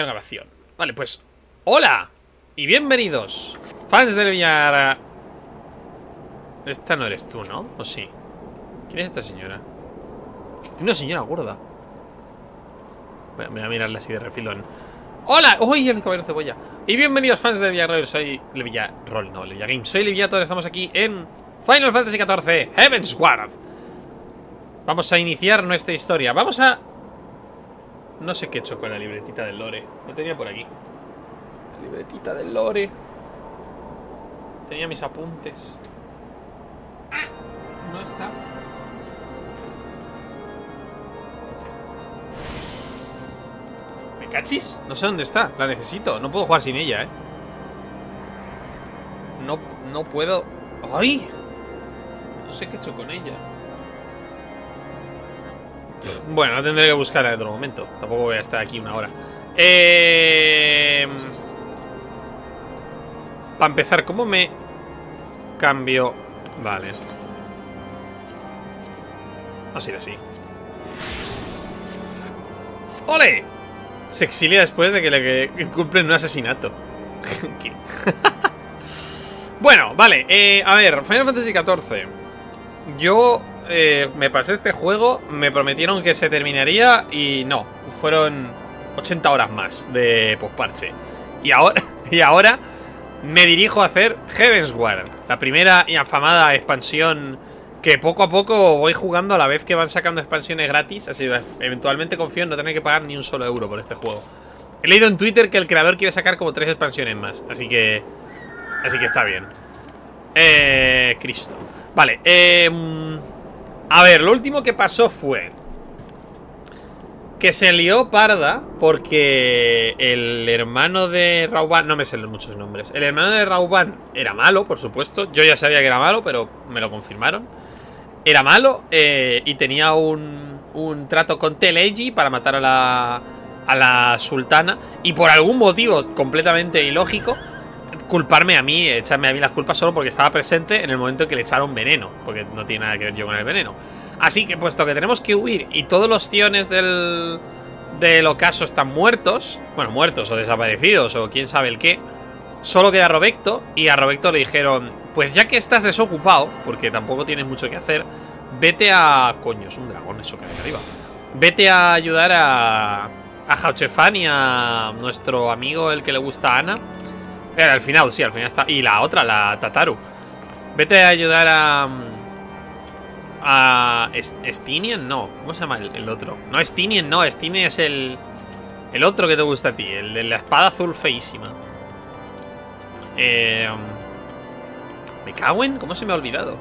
Grabación. Vale, pues... ¡Hola! Y bienvenidos, fans del Villar... Esta no eres tú, ¿no? ¿O sí? ¿Quién es esta señora? Una señora gorda. Voy a, a mirarla así de refilón. ¡Hola! ¡Uy, el caballero cebolla! Y bienvenidos, fans del Villarroel. Soy Levillarroll, no, Game. Soy Leviator. Estamos aquí en Final Fantasy XIV Heaven's Ward. Vamos a iniciar nuestra historia. Vamos a no sé qué he hecho con la libretita del lore. Lo tenía por aquí. La libretita del lore. Tenía mis apuntes. Ah, no está. ¿Me cachis? No sé dónde está. La necesito. No puedo jugar sin ella, ¿eh? No, no puedo... ¡Ay! No sé qué he hecho con ella. Bueno, no tendré que buscarla en otro momento. Tampoco voy a estar aquí una hora. Eh... Para empezar, ¿cómo me cambio? Vale. Vamos a ir así. ¡Ole! Se exilia después de que le cumplen un asesinato. bueno, vale. Eh, a ver, Final Fantasy XIV. Yo eh, me pasé este juego, me prometieron que se terminaría y no, fueron 80 horas más de postparche. Y ahora, y ahora me dirijo a hacer Heavensward, la primera y afamada expansión que poco a poco voy jugando a la vez que van sacando expansiones gratis, así que eventualmente confío en no tener que pagar ni un solo euro por este juego. He leído en Twitter que el creador quiere sacar como tres expansiones más, así que... Así que está bien. Eh... Cristo. Vale, eh... A ver, lo último que pasó fue que se lió parda porque el hermano de Rauban, no me sé muchos nombres, el hermano de Rauban era malo, por supuesto, yo ya sabía que era malo, pero me lo confirmaron. Era malo eh, y tenía un, un trato con Teleji para matar a la, a la sultana y por algún motivo completamente ilógico culparme a mí, echarme a mí las culpas solo porque estaba presente en el momento en que le echaron veneno, porque no tiene nada que ver yo con el veneno. Así que puesto que tenemos que huir y todos los tiones del, del ocaso están muertos, bueno, muertos o desaparecidos o quién sabe el qué, solo queda Robecto y a Robecto le dijeron, pues ya que estás desocupado, porque tampoco tienes mucho que hacer, vete a... Coño, es un dragón eso que hay arriba. Vete a ayudar a... A Hauchefan y a nuestro amigo, el que le gusta a Ana era al final, sí, al final está. Y la otra, la Tataru. Vete a ayudar a. A. Stinian, no. ¿Cómo se llama el, otro? No, Stinian, no. Stinian es el. El otro que te gusta a ti. El de la espada azul feísima. Eh. ¿Me cago en? ¿Cómo se me ha olvidado?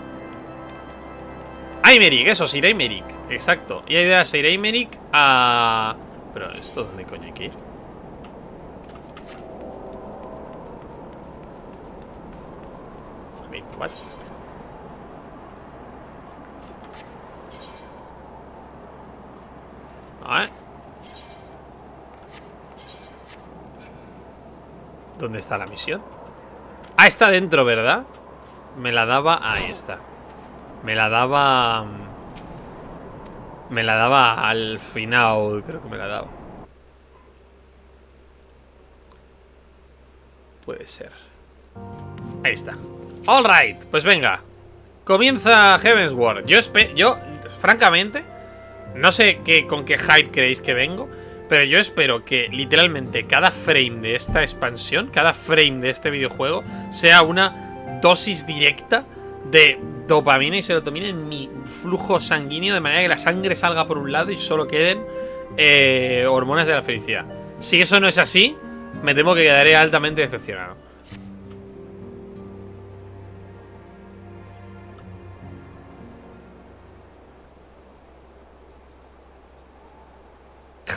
Aymeric, eso, Sir Aymeric. Exacto. Y idea Sir Aymeric a. Pero, ¿esto dónde coño hay que ir? ¿Dónde está la misión? Ah, está dentro, ¿verdad? Me la daba... Ahí está. Me la daba... Mm, me la daba al final Creo que me la daba. Puede ser. Ahí está Alright, pues venga. Comienza Heaven's War Yo, yo francamente No sé qué, con qué hype creéis que vengo Pero yo espero que literalmente Cada frame de esta expansión Cada frame de este videojuego Sea una dosis directa De dopamina y serotonina En mi flujo sanguíneo De manera que la sangre salga por un lado Y solo queden eh, hormonas de la felicidad. Si eso no es así Me temo que quedaré altamente decepcionado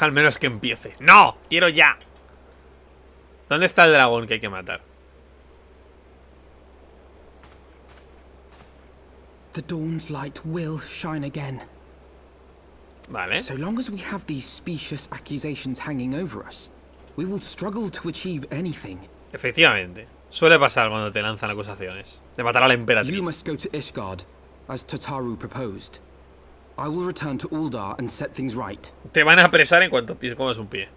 Al menos que empiece. ¡No! ¡Quiero ya! ¿Dónde está el dragón que hay que matar? The dawn's light will shine again. Vale. So long as we have these specious accusations hanging over us, we will struggle to achieve anything. Efectivamente. Suele pasar cuando te lanzan acusaciones. De matar a la emperatriz. You must go to Ishgard, as Tataru proposed. I will return to Uldar and set things right. Te van a apresar en cuanto comas un pie.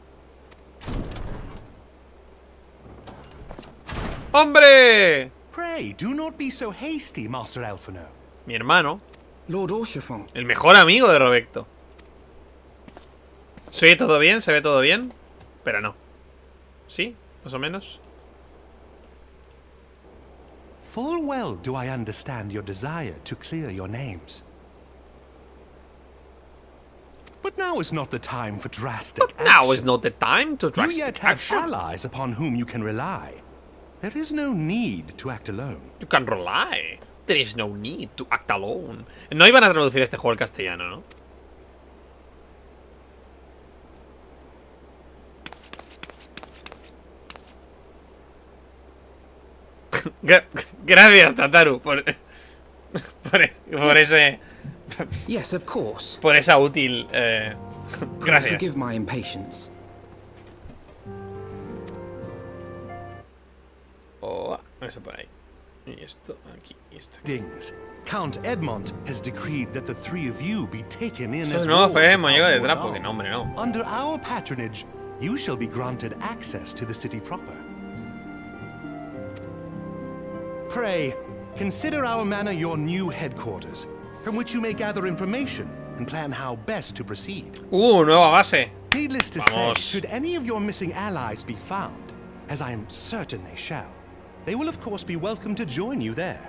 ¡Hombre! Pray, do not be so hasty, Master Alfano. Mi hermano. Lord Orchifon. El mejor amigo de Roberto. ¿Se oye todo bien? ¿Se ve todo bien? Pero no. ¿Sí? Más o menos. Full well do I understand your desire to clear your names. But now is not the time for drastic But now is action. not the time to You drastic yet have action. allies upon whom you can rely. There is no need to act alone. You can rely. There is no need to act alone. No iban a traducir este juego al castellano, ¿no? Gra- Gracias, Tataru, por, por, por ese yes, of course. por esa útil eh, gracias. Forgive my impatience. Oh, eso por ahí. Y esto aquí, y esto aquí. Dings. Count Edmont has decreed that the three of you be taken in Eso as no fue wards de trapo, que no, hombre, no. Under our patronage, you shall be granted access to the city proper. Pray, consider our manor your new headquarters, from which you may gather information and plan how best to proceed. Uh, nueva base. Needless to Vamos. say, should any of your missing allies be found, as I am certain they shall, they will of course be welcome to join you there.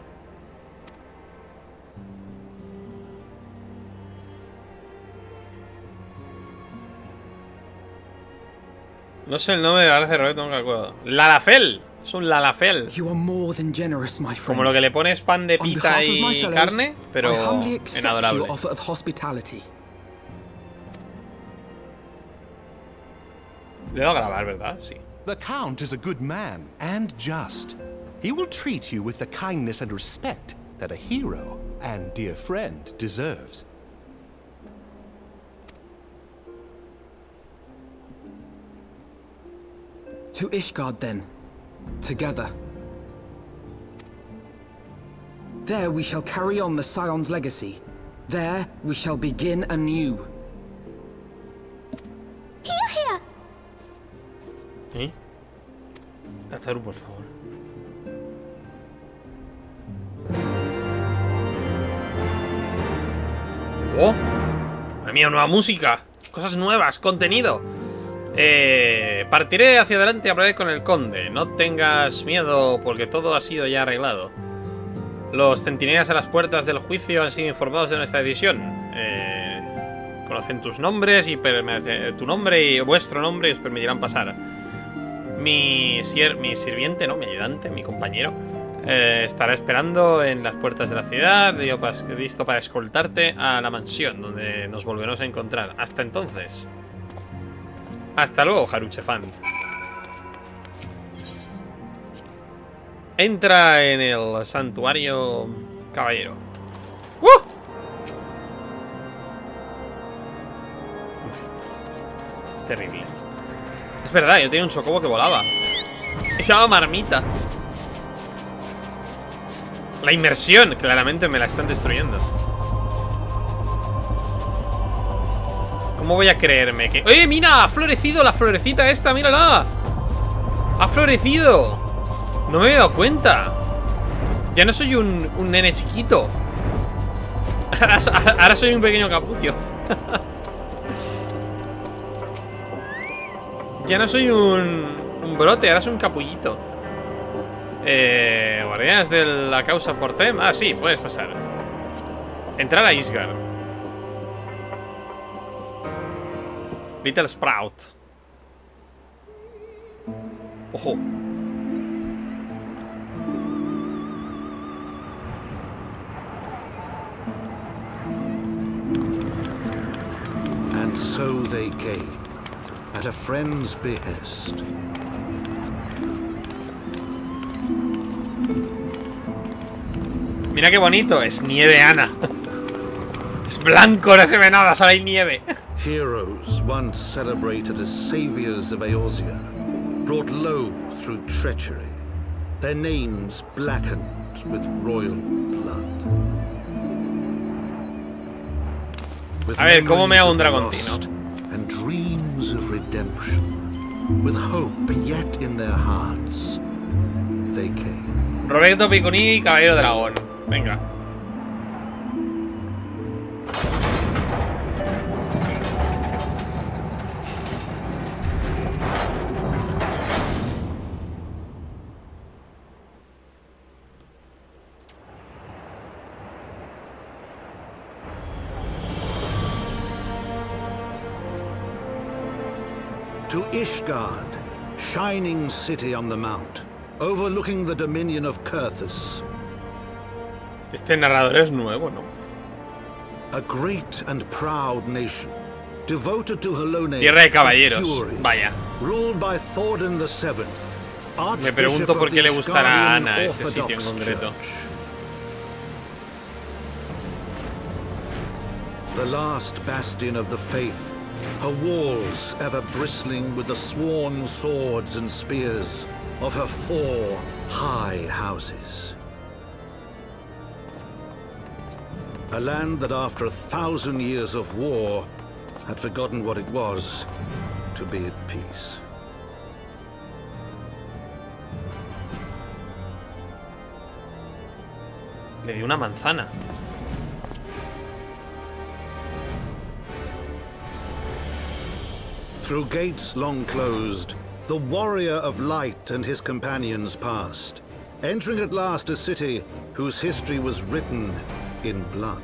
No sé el nombre de la raza de Roberto, no me acuerdo. Lalafel. Es un Lalafel. You are more than generous, my friend. Como lo que le pones pan de pita y carne, pero I humbly en accept adorable. your offer of hospitality. Le a grabar, ¿verdad? Sí. The Count is a good man and just. He will treat you with the kindness and respect that a hero and dear friend deserves. To Ishgard, then. Together. There we shall carry on the Scion's legacy. There we shall begin anew. Here, here! ¿Eh? Tataru, por favor. ¡Oh! Madre mía, nueva música. Cosas nuevas, contenido. Eh, partiré hacia adelante a hablar con el conde. No tengas miedo porque todo ha sido ya arreglado. Los centinelas a las puertas del juicio han sido informados de nuestra decisión. Eh, conocen tus nombres y permanece- tu nombre y vuestro nombre y os permitirán pasar. Mi, sirviente, no, mi ayudante, mi compañero, eh, estará esperando en las puertas de la ciudad, listo para escoltarte a la mansión, donde nos volveremos a encontrar. Hasta entonces. Hasta luego, Haruchefan. Entra en el santuario caballero. ¡Uh! En fin. Terrible. Es verdad, yo tenía un chocobo que volaba. Y se llama Marmita. La inmersión, claramente me la están destruyendo. ¿Cómo voy a creerme que...? ¡Oye, mira! Ha florecido la florecita esta, mírala. Ha florecido. No me había dado cuenta. Ya no soy un, un nene chiquito. Ahora soy un pequeño capullo. Ya no soy un, un brote, ahora soy un capullito. Eh, guardianes de la causa Fortem. Ah, sí, puedes pasar. Entrar a Isgard. Little Sprout. Ojo. And so they came, at a friend's behest. Mira qué bonito, es nieve, Ana. Es blanco, no se ve nada, solo hay nieve. Heroes once celebrated as saviors of Eorzea, brought low through treachery, their names blackened with royal blood. With A ver, ¿cómo me hago un dragontino? And dreams of redemption, with hope yet in their hearts, they came. Roberto Picconi, Caballero Dragón. Venga. To shining city on the mount, overlooking the dominion of Kurthus, Este narrador es nuevo, ¿no? a great and proud nation, devoted to Helone Tierra de caballeros. Fury, Vaya. ruled by Thordan the Seventh, Me pregunto Archbishop por of qué the le gustará a Ana este sitio en concreto. The last bastion of the faith, her walls ever bristling with the sworn swords and spears of her four high houses. A land that after a thousand years of war had forgotten what it was to be at peace. Le di una manzana. Through gates long closed, the warrior of light and his companions passed, entering at last a city whose history was written in blood.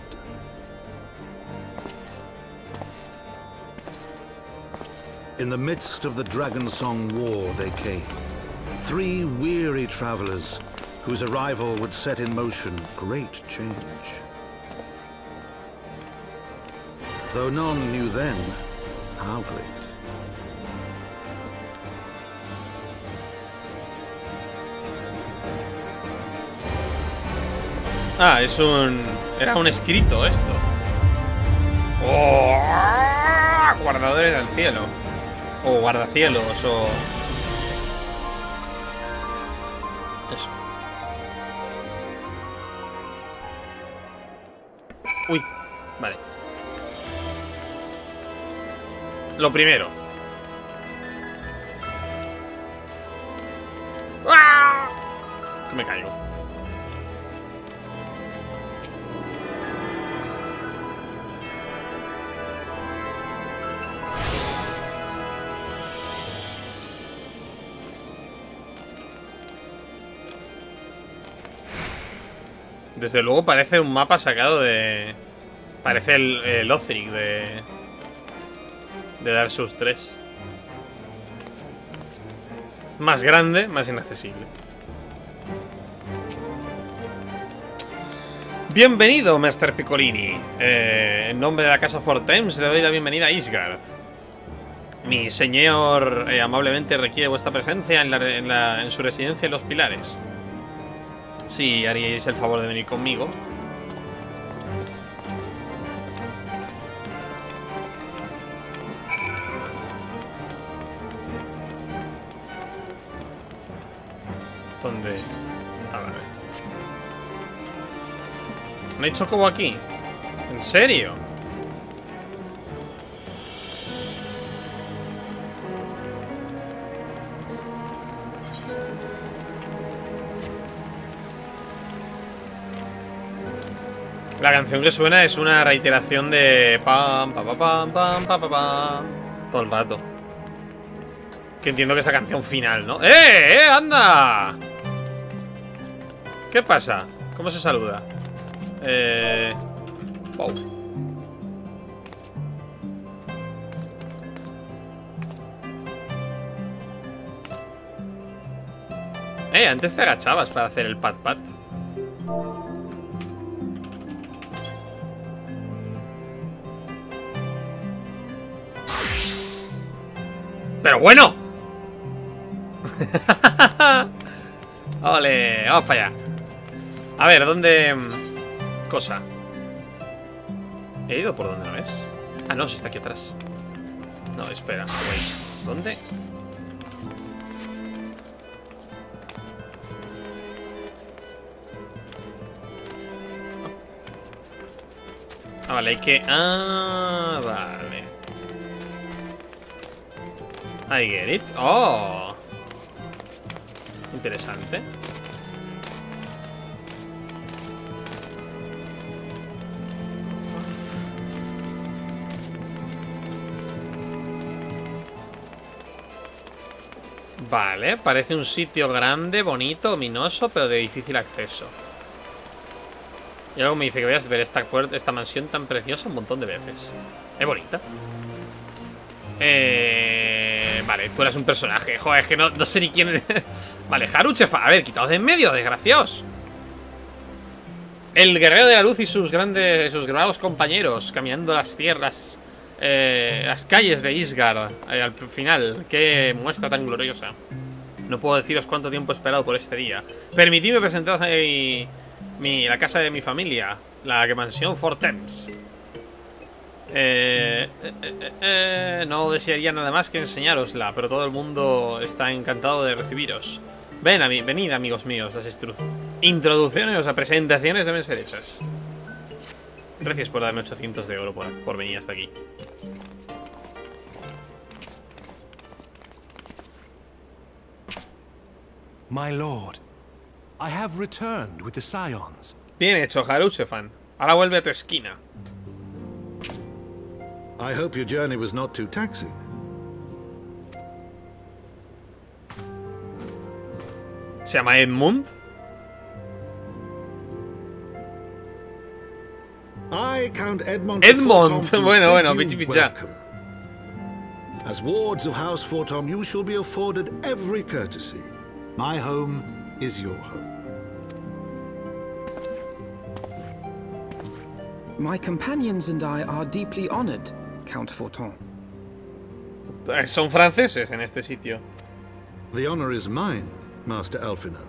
In the midst of the Dragon Song War they came. Three weary travelers whose arrival would set in motion great change. Though none knew then how great. Ah, es un... Era un escrito esto. Oh, guardadores del cielo. O guardacielos, o... Eso. Uy, vale. Lo primero. ¡Ah! Que me caigo. Desde luego parece un mapa sacado de... Parece el, el Lothric de... De Dark Souls 3. Más grande, más inaccesible. Bienvenido, Master Piccolini. Eh, en nombre de la casa Fortems le doy la bienvenida a Isgard. Mi señor eh, amablemente requiere vuestra presencia en, en su residencia en Los Pilares. Si haríais el favor de venir conmigo. ¿Dónde? A ver. ¿No hay chocobo aquí? ¿En serio? La canción que suena es una reiteración de pam, pam, pam, pam, pam, pam, pam, todo el rato. Que entiendo que es la canción final, ¿no? ¡Eh, eh, anda! ¿Qué pasa? ¿Cómo se saluda? Eh... Wow. Eh, antes te agachabas para hacer el pat-pat. Pero bueno. Ole, vamos para allá. A ver, ¿dónde...? Cosa. ¿He ido por donde no es? Ah, no, si está aquí atrás. No, espera. ¿Dónde? Ah, vale, hay que... Ah, vale. I get it. Oh. interesante. Vale, parece un sitio grande, bonito, ominoso, pero de difícil acceso. Y algo me dice que voy a ver esta, esta mansión tan preciosa un montón de veces. Es bonita. Eh, vale, tú eres un personaje. Joder, es que no, no sé ni quién. vale, Haruchefa. A ver, quitaos de en medio, desgraciados. El guerrero de la luz y sus grandes, sus grados compañeros caminando las tierras, eh, las calles de Isgar eh, al final. Qué muestra tan gloriosa. No puedo deciros cuánto tiempo he esperado por este día. Permitidme presentaros a mi, la casa de mi familia, la mansión Fort Thames. Eh, eh, eh, no desearía nada más que enseñarosla, pero todo el mundo está encantado de recibiros. Ven a mí, venid amigos míos, las introducciones o presentaciones deben ser hechas. Gracias por darme 800 de oro por, por venir hasta aquí. My lord, I have returned with the Scions. Bien hecho, Haruchefan. Ahora vuelve a tu esquina. I hope your journey was not too taxing. ¿Se llama Edmund? I, Count Edmond. Edmond! Bueno, bueno, pichi picha. As wards of House Fortom, you shall be afforded every courtesy. My home is your home. My companions and I are deeply honored, Count Forton. Eh, son franceses en este sitio. The honor is mine, Master Alfino.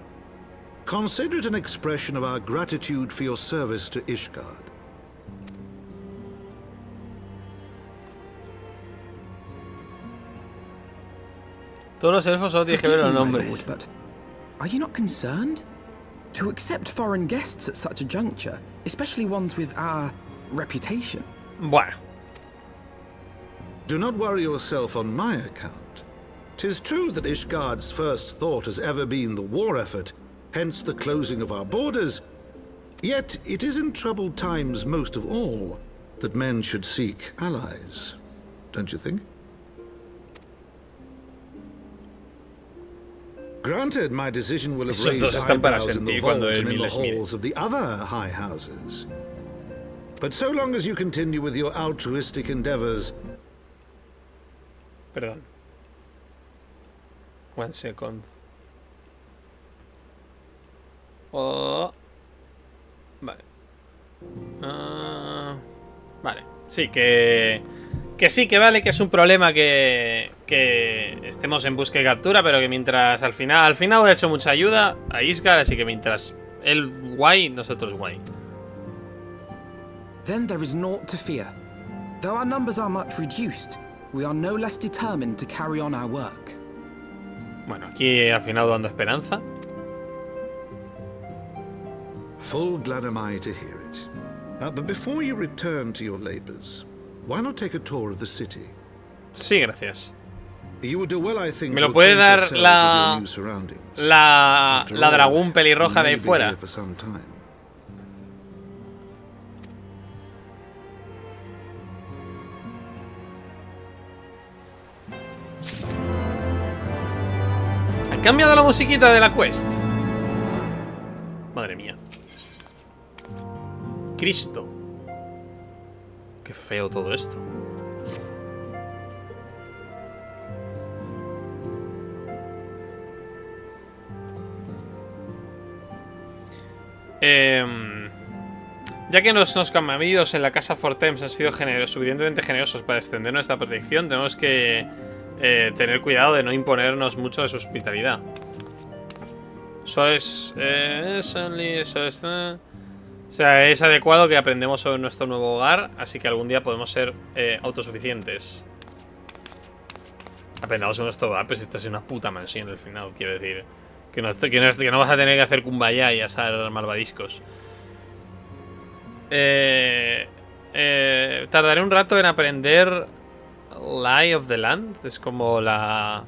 Consider it an expression of our gratitude for your service to Ishgard. Todos los elfos solo tienen que ver los nombres. but are you not concerned? To accept foreign guests at such a juncture, especially ones with our reputation. Bueno. Do not worry yourself on my account. Tis true that Ishgard's first thought has ever been the war effort, hence the closing of our borders. Yet it is in troubled times most of all that men should seek allies. Don't you think? Granted, my decision will have Esos raised eyebrows in the vault and in the halls of the other high houses. But so long as you continue with your altruistic endeavors, Perdón. One second. Oh. Vale. Ah, vale. Sí, que... Que sí, que vale, que es un problema que, que estemos en busca y captura, pero que mientras al final, al final he hecho mucha ayuda a Isgar, así que mientras él guay, nosotros guay. Then there is naught to fear. Though our numbers are much reduced, we are no less determined to carry on our work. Bueno, aquí al final dando esperanza. full glad am I to hear it. Uh, but before you return to your labors, why not take a tour of the city? Sí, gracias. You would do well, I think, Me to lo puede dar la-. La, After la dragón pelirroja de ahí fuera. Cambiado la musiquita de la quest. Madre mía. Cristo. Qué feo todo esto. Em, ya que los, los camamidos en la casa Fortems han sido suficientemente generosos para extender nuestra protección, tenemos que eh, tener cuidado de no imponernos mucho de su hospitalidad. Eso es... eh, eso es, eh. O sea, es adecuado que aprendemos sobre nuestro nuevo hogar, así que algún día podemos ser eh, autosuficientes. Aprendamos sobre nuestro hogar, pues esto es una puta mansión al final, quiero decir. Que no, que no, que no vas a tener que hacer kumbaya y asar malvadiscos. Eh, eh, tardaré un rato en aprender Lie of the Land. Es como la...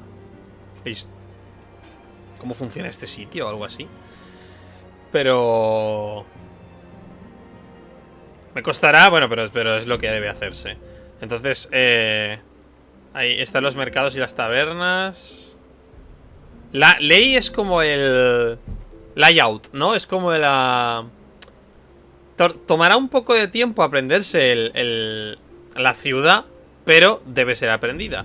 cómo funciona este sitio o algo así. Pero... Me costará, bueno, pero, pero es lo que debe hacerse. Entonces, eh, ahí están los mercados y las tabernas. La ley es como el layout, ¿no? Es como la... Tomará un poco de tiempo aprenderse el, la ciudad, pero debe ser aprendida.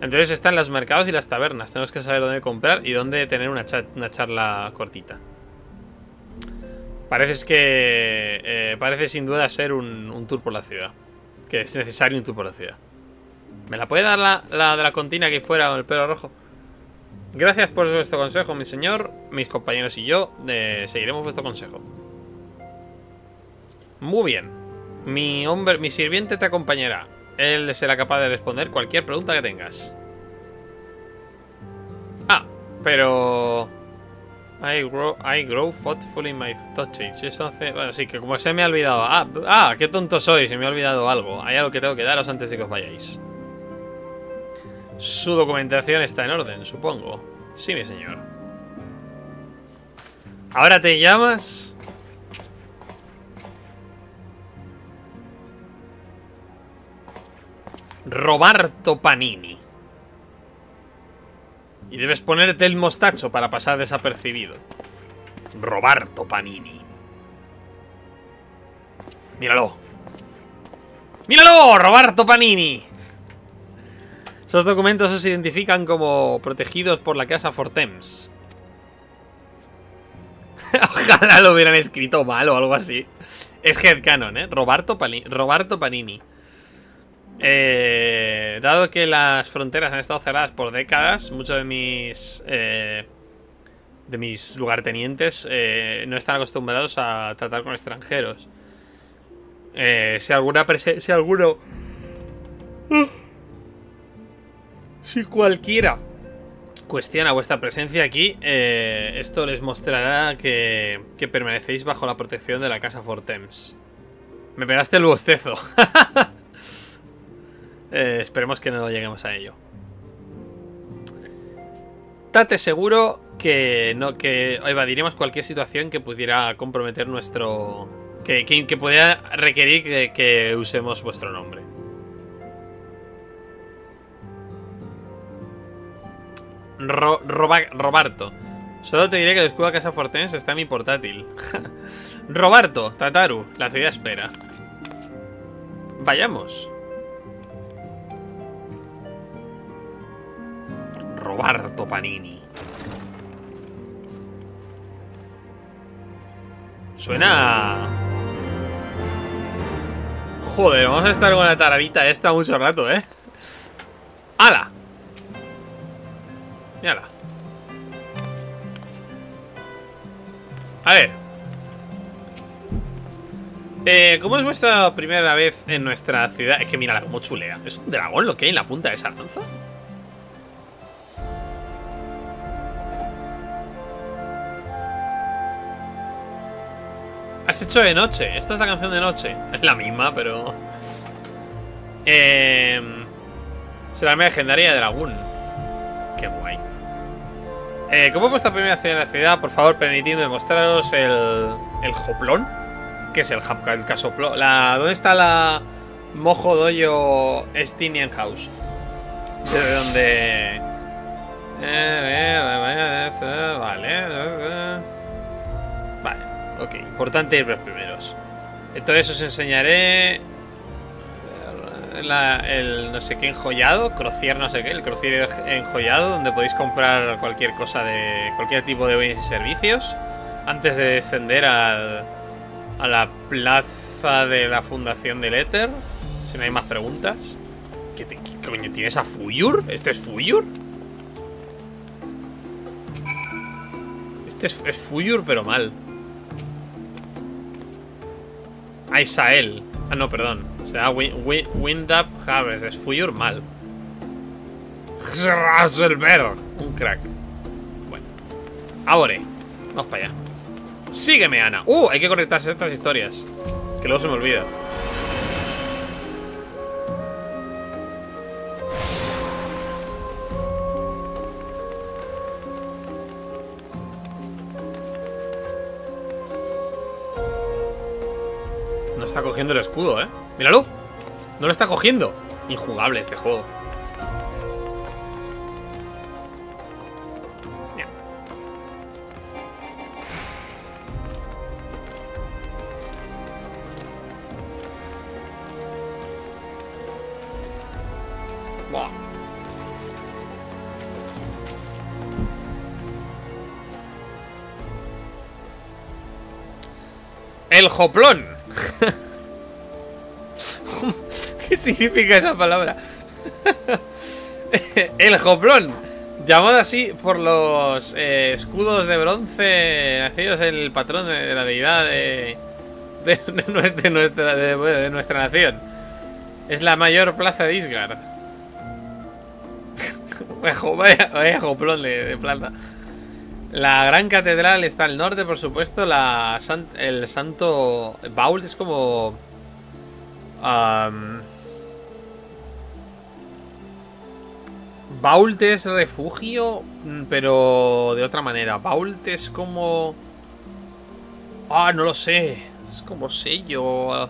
Entonces están los mercados y las tabernas. Tenemos que saber dónde comprar y dónde tener una, charla cortita. Parece que... Eh, parece sin duda ser un, tour por la ciudad. Que es necesario un tour por la ciudad. ¿Me la puede dar la, de la contina que fuera con el pelo rojo? Gracias por vuestro consejo, mi señor. Mis compañeros y yo eh, seguiremos vuestro consejo. Muy bien. Mi hombre, mi sirviente te acompañará. Él será capaz de responder cualquier pregunta que tengas. Ah, pero... I grow, I grow in my. Eso hace... Bueno, sí, que como se me ha olvidado... Ah, ah, qué tonto soy, se me ha olvidado algo. Hay algo que tengo que daros antes de que os vayáis. Su documentación está en orden, supongo. Sí, mi señor. ¿Ahora te llamas? Roberto Panini. Y debes ponerte el mostacho para pasar desapercibido. Roberto Panini. Míralo. ¡Míralo! ¡Roberto Panini! Esos documentos se identifican como protegidos por la casa Fortems. Ojalá lo hubieran escrito mal o algo así. Es headcanon, ¿eh? Roberto, Roberto Panini. Eh, dado que las fronteras han estado cerradas por décadas, muchos de mis eh, de mis lugartenientes eh, no están acostumbrados a tratar con extranjeros. Eh, si alguna si alguno si cualquiera cuestiona vuestra presencia aquí, esto les mostrará que, que permanecéis bajo la protección de la casa Fortems. Me pegaste el bostezo. Eh, esperemos que no lleguemos a ello. Tate seguro que no que evadiremos cualquier situación que pudiera comprometer nuestro... Que, que, pudiera requerir que, usemos vuestro nombre. Roberto. Solo te diré que descuida Casa Fortens está en mi portátil. Roberto, Tataru, la ciudad espera. Vayamos. Roberto Panini. Suena... Joder, vamos a estar con la tararita esta mucho rato, ¿eh? ¡Hala! Mírala. A ver. Eh, ¿Cómo es vuestra primera vez en nuestra ciudad? Es que mírala como chulea. ¿Es un dragón lo que hay en la punta de esa lanza? Has hecho de noche. Esta es la canción de noche. Es la misma, pero... Eh... Será mi legendaria de Dragón. Qué guay. Eh, ¿Cómo vuestra primera ciudad en la ciudad? Por favor, permitidme mostraros el... El joplón. ¿Qué es el, el casoplón? La, ¿Dónde está la... Mojo Doyo Stinian House? De donde... Eh, vale. Ok, importante ir los primeros. Entonces os enseñaré el no sé qué enjollado, crocier no sé qué, el crocier enjollado, donde podéis comprar cualquier cosa de cualquier tipo de bienes y servicios antes de descender al, a la plaza de la fundación del Éter. Si no hay más preguntas. ¿Qué, coño tienes a Fuyur? ¿Este es Fuyur? Este es, es Fuyur, pero mal. Aisael. Ah, no, perdón. O sea, Wind Up Harvest. Es Fuyur mal. Un crack. Bueno. Ahora. Vamos para allá. Sígueme, Ana. Uh, hay que conectar estas historias. Que luego se me olvida. Está cogiendo el escudo, ¿eh? ¡Míralo! No lo está cogiendo. Injugable este juego. El joplón. ¿Qué significa esa palabra? El joplón. Llamado así por los eh, escudos de bronce nacidos en el patrón de, la deidad de, de, nuestra, de nuestra, nación. Es la mayor plaza de Isgard. Vaya Vaya, joplón de, plata. La gran catedral está al norte, por supuesto. La el santo Baul es como. Bault es refugio, mm, pero de otra manera. Bault es como. Ah, no lo sé. Es como sello.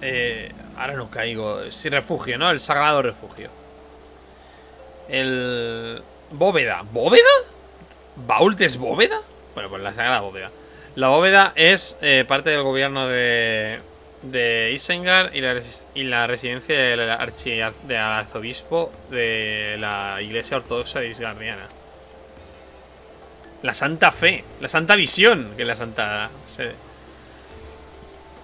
Eh, ahora no caigo. Sí, refugio, ¿no? El sagrado refugio. El. Bóveda. ¿Bóveda? ¿Bault es bóveda? Bueno, pues la sagrada bóveda. La bóveda es eh, parte del gobierno de, de Isengard y la, y la residencia del arzobispo de la iglesia ortodoxa de Isgardiana. La Santa Fe, la Santa Visión, que es la Santa Sede.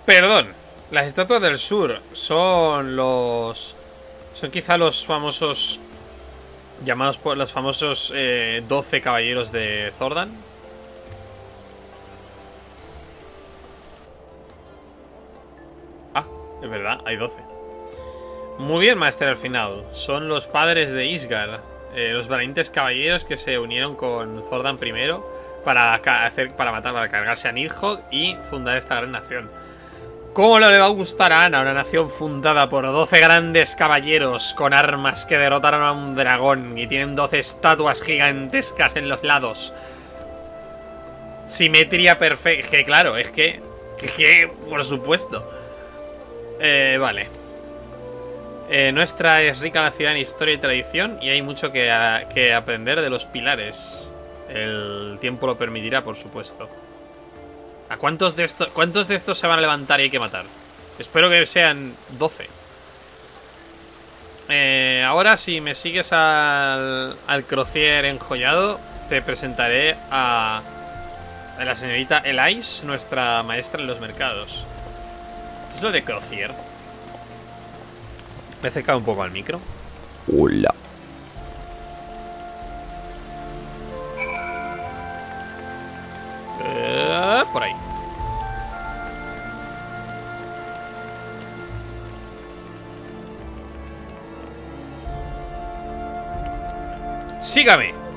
Perdón, las estatuas del sur son los. Son quizá los famosos. Llamados por los famosos eh, 12 caballeros de Zordan. Es verdad, hay 12. Muy bien, Master, al final. Son los padres de Isgar. eh, los valientes caballeros que se unieron con Zordan primero para, hacer, para matar, para cargarse a Nidhogg y fundar esta gran nación. ¿Cómo le va a gustar a Ana una nación fundada por 12 grandes caballeros con armas que derrotaron a un dragón y tienen 12 estatuas gigantescas en los lados? Simetría perfecta. Que claro, es que, que, por supuesto. Eh, vale. Eh, nuestra es rica la ciudad en historia y tradición y hay mucho que, aprender de los pilares. El tiempo lo permitirá, por supuesto. ¿A cuántos de estos se van a levantar y hay que matar? Espero que sean 12. Eh, ahora, si me sigues al, al crocier enjollado, te presentaré a, a la señorita Elais, nuestra maestra en los mercados. ¿Qué es lo de crocier? Me he acercado un poco al micro. Hola. Eh, por ahí. Sígame.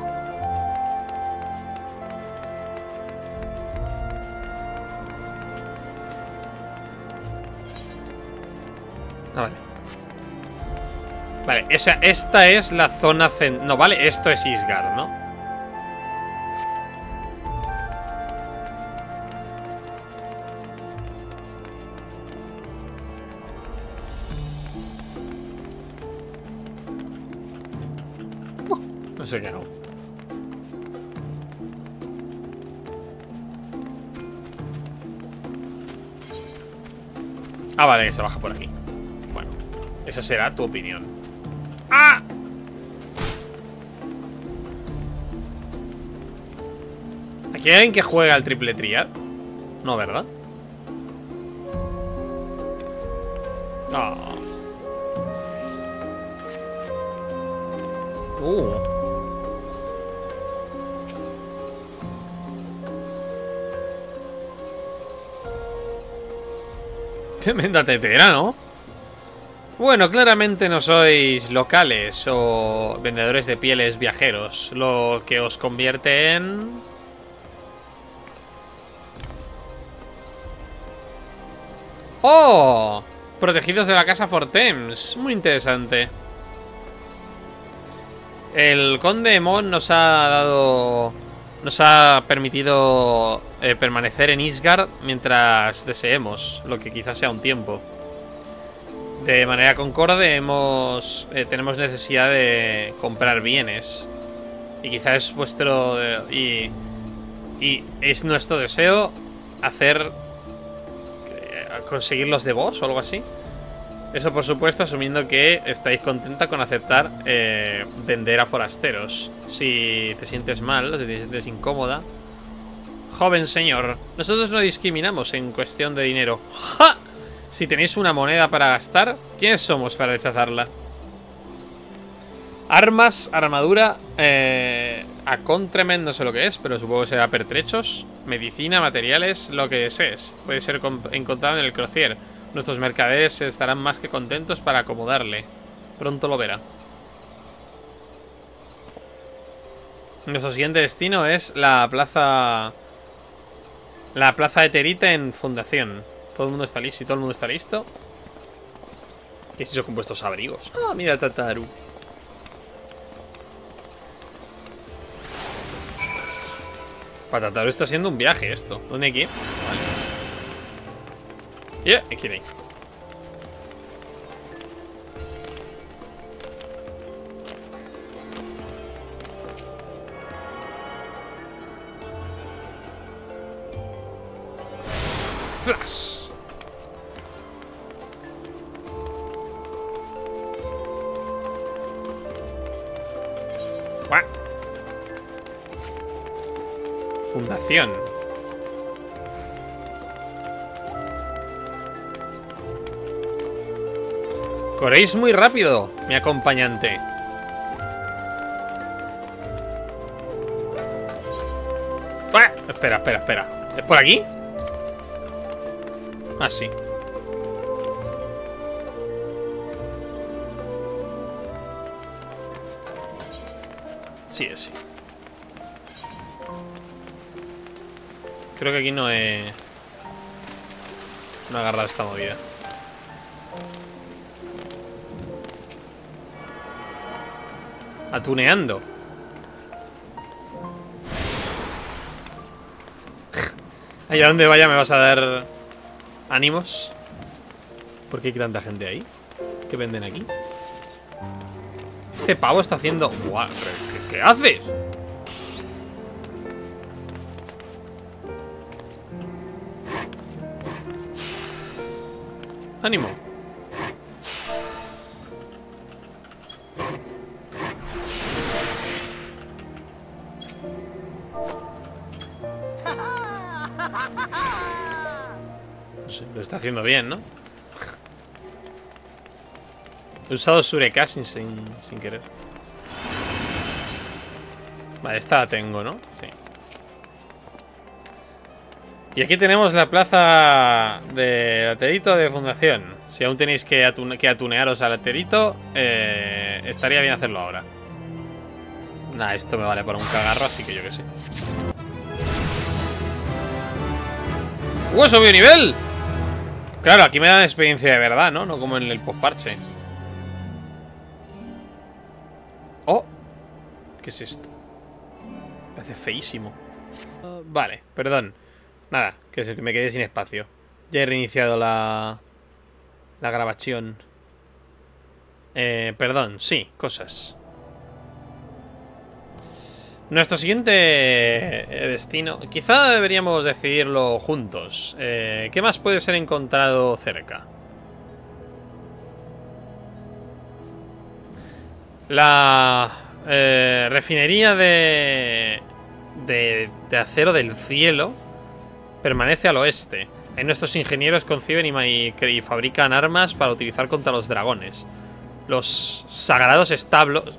Ah, vale. Esa, esta es la zona cen... No, vale, esto es Isgard, ¿no? No sé qué no. Ah, vale, se baja por aquí. Esa será tu opinión. ¡Ah! ¿Aquí hay alguien que juega al triple triad? No, ¿verdad? Ah. Uh. Tremenda tetera, ¿no? Bueno, claramente no sois locales o vendedores de pieles viajeros, lo que os convierte en... ¡Oh! Protegidos de la casa Fortems. Muy interesante. El conde Mon nos ha dado nos ha permitido eh, permanecer en Isgard mientras deseemos, lo que quizás sea un tiempo. De manera concorde hemos, eh, tenemos necesidad de comprar bienes. Y quizás es vuestro... y, y es nuestro deseo hacer... eh, conseguir los de vos o algo así. Eso por supuesto asumiendo que estáis contenta con aceptar eh, vender a forasteros. Si te sientes mal, si te sientes incómoda. Joven señor, nosotros no discriminamos en cuestión de dinero. ¡Ja! Si tenéis una moneda para gastar, ¿quiénes somos para rechazarla? Armas, armadura, eh, Acontremen, no sé lo que es, pero supongo que será pertrechos, medicina, materiales, lo que desees. Puede ser encontrado en el crocier. Nuestros mercaderes estarán más que contentos para acomodarle. Pronto lo verá. Nuestro siguiente destino es la plaza... La plaza de en Fundación. Todo el mundo está listo. Si todo el mundo está listo. ¿Qué es eso con vuestros abrigos? Ah, mira Tataru. Para Tataru está siendo un viaje esto. ¿Dónde hay que ir? Vale. Yeah, aquí hay. Flash. Fundación. Corréis muy rápido, mi acompañante. Espera, espera, espera. ¿Es por aquí? Ah, sí. Sí, es sí. Creo que aquí no he... No he agarrado esta movida. Atuneando. Allá donde vaya me vas a dar ánimos. ¿Por qué hay tanta gente ahí? ¿Qué venden aquí? Este pavo está haciendo... ¿qué, qué haces? Ánimo. Lo está haciendo bien, ¿no? He usado Sureka sin, sin, sin querer. Vale, esta la tengo, ¿no? Sí. Y aquí tenemos la plaza de laterito de fundación. Si aún tenéis que, atune- que atunearos al laterito, eh, estaría bien hacerlo ahora. Nah, esto me vale para un cagarro, así que yo que sé. ¡Uh, he subido nivel! Claro, aquí me dan experiencia de verdad, ¿no? No como en el postparche. ¡Oh! ¿Qué es esto? Hace feísimo. Vale, perdón. Nada, que me quedé sin espacio. Ya he reiniciado la... La grabación. Eh, perdón, sí, cosas. Nuestro siguiente eh, destino... Quizá deberíamos decidirlo juntos. Eh, ¿Qué más puede ser encontrado cerca? La eh, refinería de, de, de acero del cielo permanece al oeste. Ahí nuestros ingenieros conciben y, fabrican armas para utilizar contra los dragones. Los sagrados establos...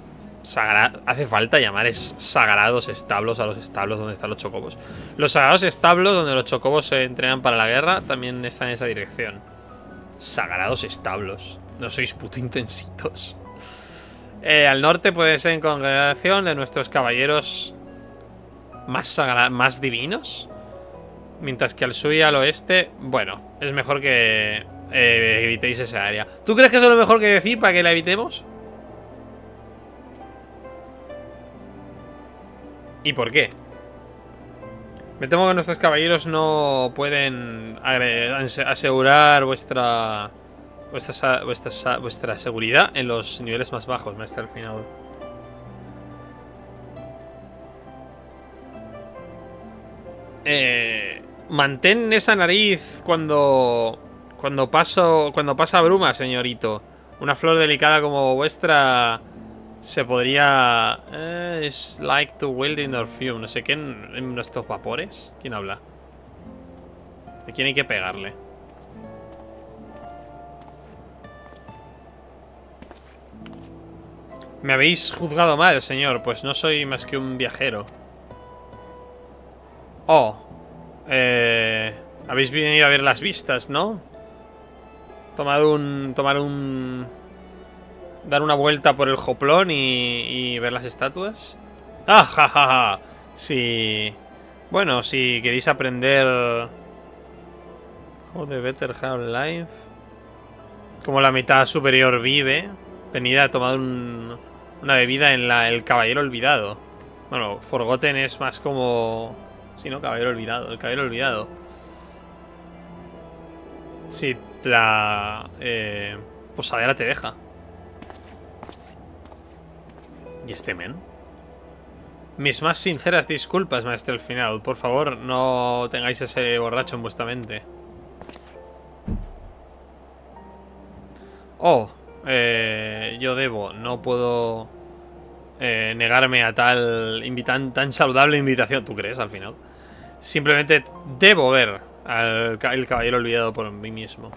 hace falta llamar es sagrados establos a los establos donde están los chocobos. Los sagrados establos donde los chocobos se entrenan para la guerra también están en esa dirección. Sagrados establos. No sois puto intensitos. Eh, al norte puede ser en congregación de nuestros caballeros más, más divinos. Mientras que al sur y al oeste, bueno, es mejor que eh, evitéis esa área. ¿Tú crees que eso es lo mejor que decir para que la evitemos? ¿Y por qué? Me temo que nuestros caballeros no pueden asegurar vuestra vuestra, vuestra, vuestra seguridad en los niveles más bajos, maestro, al final. Eh, mantén esa nariz cuando cuando paso cuando pasa bruma, señorito. Una flor delicada como vuestra se podría eh, es like to wielding or fume, no sé qué en, nuestros vapores. ¿Quién habla? ¿De quién hay que pegarle? Me habéis juzgado mal, señor. Pues no soy más que un viajero. Oh. Eh, habéis venido a ver las vistas, ¿no? Tomar un... Tomar un... Dar una vuelta por el joplón y, ver las estatuas. ¡Ah, ja, ja, ja! Sí. Bueno, si queréis aprender... How better have life. Como la mitad superior vive. Venid a tomar un, una bebida en la, el caballero olvidado. Bueno, Forgotten es más como... Sí, ¿no? Caballero olvidado. El caballero olvidado. Si la eh, posadera te deja. ¿Y este men? Mis más sinceras disculpas, maestro, al final. Por favor, no tengáis ese borracho en vuestra mente. Oh, eh, yo debo. No puedo eh, negarme a tal invitan tan saludable invitación. ¿Tú crees, al final? Simplemente debo ver al el caballero olvidado por mí mismo.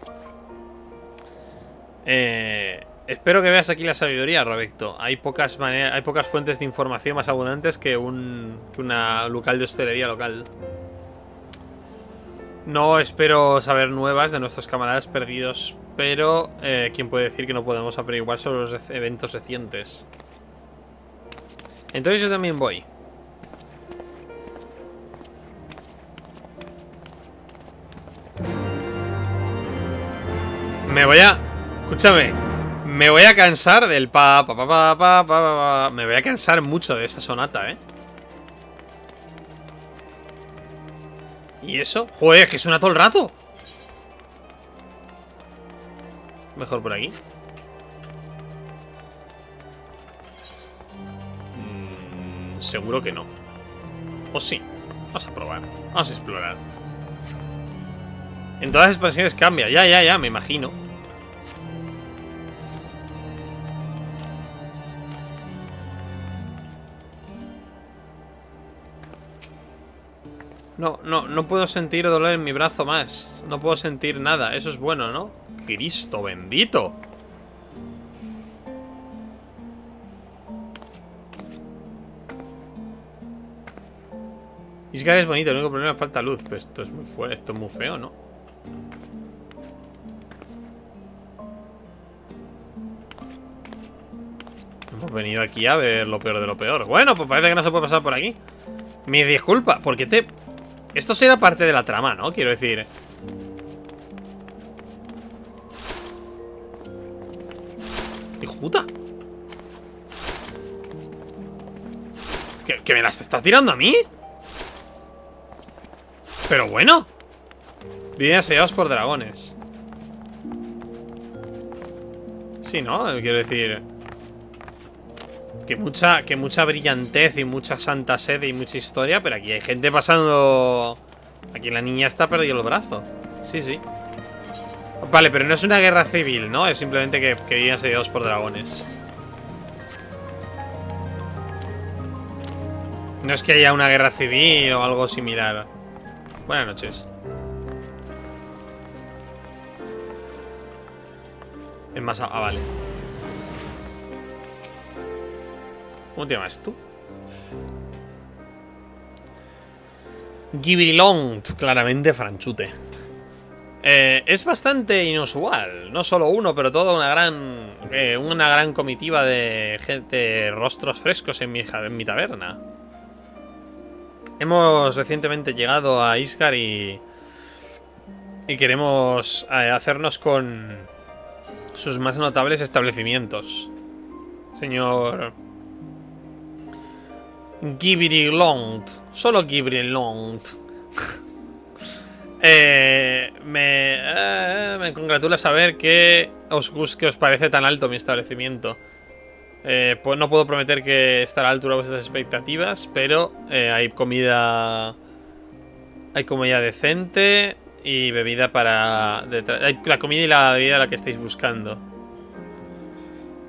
Eh, espero que veas aquí la sabiduría, Roberto. Hay pocas, hay pocas fuentes de información más abundantes que, un, que una local de hostelería local. No espero saber nuevas de nuestros camaradas perdidos, pero eh, ¿quién puede decir que no podemos averiguar sobre los eventos recientes? Entonces yo también voy. Me voy a... Escúchame. Me voy a cansar del pa pa pa pa pa pa pa. Me voy a cansar mucho de esa sonata, ¿eh? ¿Y eso? Joder, que suena todo el rato. Mejor por aquí. Mm, seguro que no. O sí. Vamos a probar. Vamos a explorar. En todas las expansiones cambia. Ya, ya, ya, me imagino. No, no, no puedo sentir dolor en mi brazo más. No puedo sentir nada. Eso es bueno, ¿no? Cristo bendito. Isgar es bonito, el único problema es falta luz. Pero esto es muy fuerte, esto es muy feo, ¿no? Hemos venido aquí a ver lo peor de lo peor. Bueno, pues parece que no se puede pasar por aquí. Mi disculpa, ¿por qué te esto será parte de la trama, ¿no? Quiero decir... ¡Hijo puta! ¿Que, me las está tirando a mí? Pero bueno Vienen asediados por dragones Sí, ¿no? Quiero decir que mucha, que mucha brillantez y mucha santa sed y mucha historia, pero aquí hay gente pasando... Aquí la niña está perdiendo el brazo. Sí, sí. Vale, pero no es una guerra civil, ¿no? Es simplemente que, que vienen asediados por dragones. No es que haya una guerra civil o algo similar. Buenas noches. Es más... Ah, vale. ¿Cómo te llamas tú? Gibrilong, claramente franchute. Eh, es bastante inusual. No solo uno, pero toda una gran. Eh, una gran comitiva de gente, rostros frescos en mi, taberna. Hemos recientemente llegado a Iscar y. Y queremos eh, hacernos con sus más notables establecimientos. Señor Long, Solo Long. Eh, me, eh, me congratula saber que os, que os parece tan alto mi establecimiento. Eh, pues no puedo prometer que estará a la altura de vuestras expectativas, pero eh, hay comida. Hay comida decente y bebida para. hay la comida y la bebida la que estáis buscando.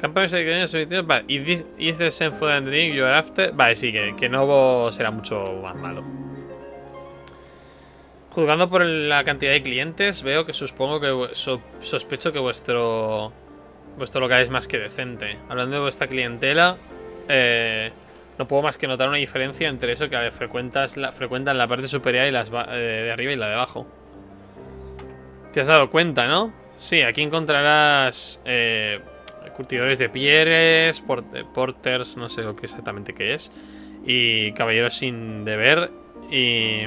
Campañas de subjetivos, Vale, y this, is same food and drink you are after. Vale, sí, que, que no será mucho más malo. Juzgando por la cantidad de clientes, veo que supongo que sospecho que vuestro vuestro local es más que decente. Hablando de vuestra clientela, eh, no puedo más que notar una diferencia entre eso que frecuentas la, frecuentan la parte superior y las eh, de arriba y la de abajo. ¿Te has dado cuenta, no? Sí, aquí encontrarás eh, curtidores de pieles, por- porters, no sé lo que exactamente qué es, y caballeros sin deber y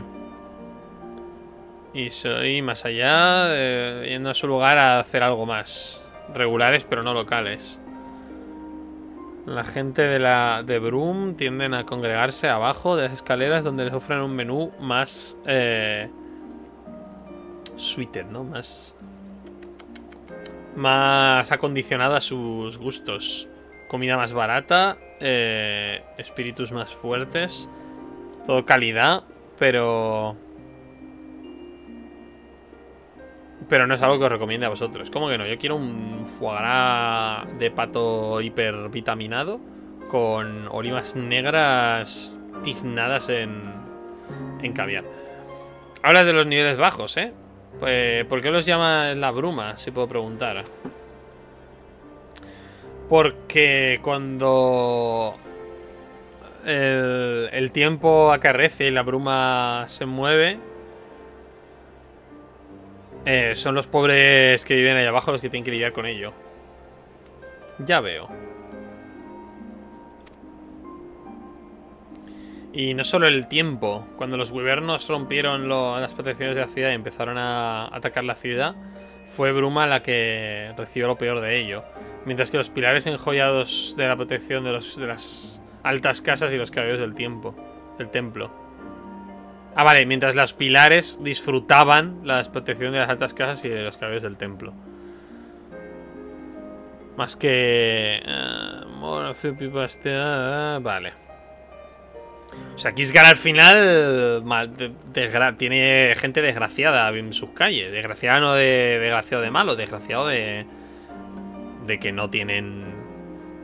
y soy más allá, eh, yendo a su lugar a hacer algo más. Regulares, pero no locales. La gente de la de Broom tienden a congregarse abajo de las escaleras donde les ofrecen un menú más eh, suited, ¿no? Más más acondicionado a sus gustos. Comida más barata, eh, espíritus más fuertes, todo calidad, pero Pero no es algo que os recomiende a vosotros. ¿Cómo que no? Yo quiero un foie gras de pato hipervitaminado con olivas negras tiznadas en, en caviar. Hablas de los niveles bajos, ¿eh? Pues, ¿Por qué los llama la bruma? Si puedo preguntar. Porque cuando el, tiempo acarrece y la bruma se mueve, eh, son los pobres que viven ahí abajo los que tienen que lidiar con ello. Ya veo. Y no solo el tiempo. Cuando los wyvernos rompieron las protecciones de la ciudad y empezaron a atacar la ciudad, fue Bruma la que recibió lo peor de ello. Mientras que los pilares enjollados de la protección de, los, de las altas casas y los caballeros del tiempo, del templo. Ah, vale, mientras los pilares disfrutaban la protección de las altas casas y de los caballeros del templo. Más que... eh, more eh, vale. O sea, Kisgar al final tiene gente desgraciada en sus calles. Desgraciada no de desgraciado de malo, desgraciado de... De que no tienen...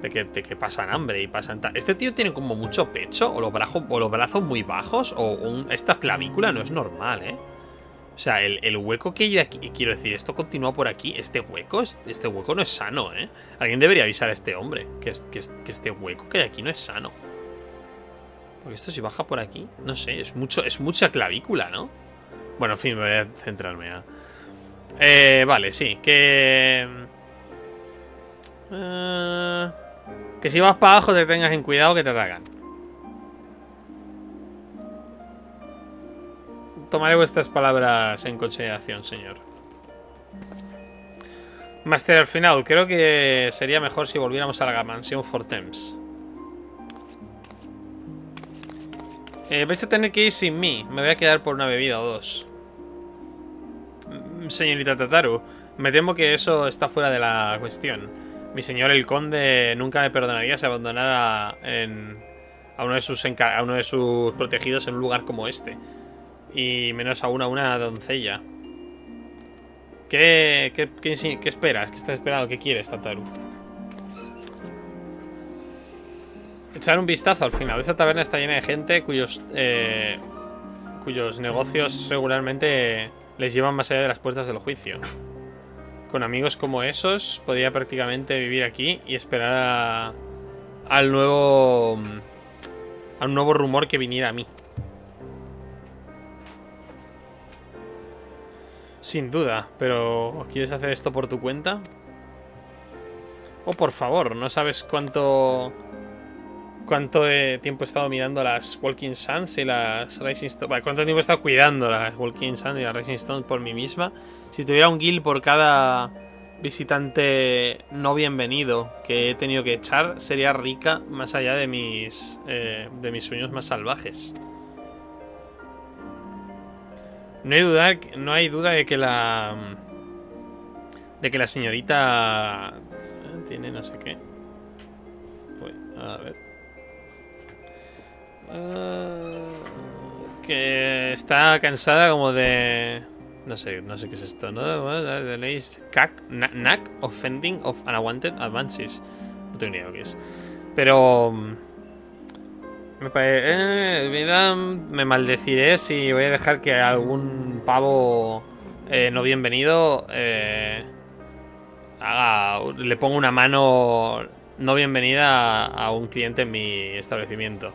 De que, de que pasan hambre y pasan... ta- Este tío tiene como mucho pecho, o los brazos, o los brazos muy bajos, o esta clavícula no es normal, ¿eh? O sea, el, hueco que hay aquí... Quiero decir, esto continúa por aquí. Este hueco, es- este hueco no es sano, ¿eh? Alguien debería avisar a este hombre que este hueco que hay aquí no es sano. Porque esto si baja por aquí, no sé, es mucho, es mucha clavícula, ¿no? Bueno, en fin, voy a centrarme. Eh, vale, sí, que. eh, que si vas para abajo te tengas en cuidado que te atacan. Tomaré vuestras palabras en consideración, señor. Master al final, creo que sería mejor si volviéramos a la mansión Fortems. Eh, vais a tener que ir sin mí. Me voy a quedar por una bebida o dos. Mm, Señorita Tataru, me temo que eso está fuera de la cuestión. Mi señor el conde nunca me perdonaría si abandonara a, uno de sus protegidos en un lugar como este. Y menos aún a una doncella. ¿Qué, qué esperas? ¿Qué estás esperando? ¿Qué quieres, Tataru? Echar un vistazo al final. Esta taberna está llena de gente cuyos eh, cuyos negocios regularmente les llevan más allá de las puertas del juicio. Con amigos como esos, podría prácticamente vivir aquí y esperar a- al nuevo a un nuevo rumor que viniera a mí. Sin duda, pero ¿quieres hacer esto por tu cuenta? Oh, por favor, ¿no sabes cuánto cuánto tiempo he estado mirando las Walking Suns y las Rising Stones? Vale, ¿Cuánto tiempo he estado cuidando las Walking Suns y las Rising Stones por mí misma? Si tuviera un guild por cada visitante no bienvenido que he tenido que echar, sería rica más allá de mis, eh, de mis sueños más salvajes. No hay duda, no hay duda de que la... De que la señorita... Tiene no sé qué. Uy, a ver. Ah, que está cansada como de... No sé, no sé qué es esto, ¿no? The leyes knack offending of unwanted advances. No tengo ni idea lo que es. Pero... Me, eh, me maldeciré si voy a dejar que algún pavo eh, no bienvenido eh, haga, le ponga una mano no bienvenida a un cliente en mi establecimiento.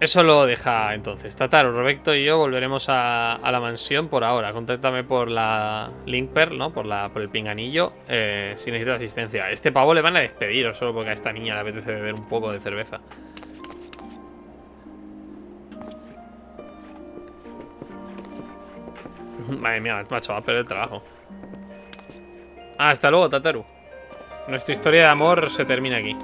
Eso lo deja entonces. Tataru, Roberto y yo volveremos a, la mansión por ahora. Contáctame por la Linkper, ¿no? Por, la, por el pinganillo. Eh, si necesito asistencia. Este pavo le van a despedir solo porque a esta niña le apetece beber un poco de cerveza. Madre mía, macho, va a perder el trabajo. hasta luego, Tataru. Nuestra historia de amor se termina aquí.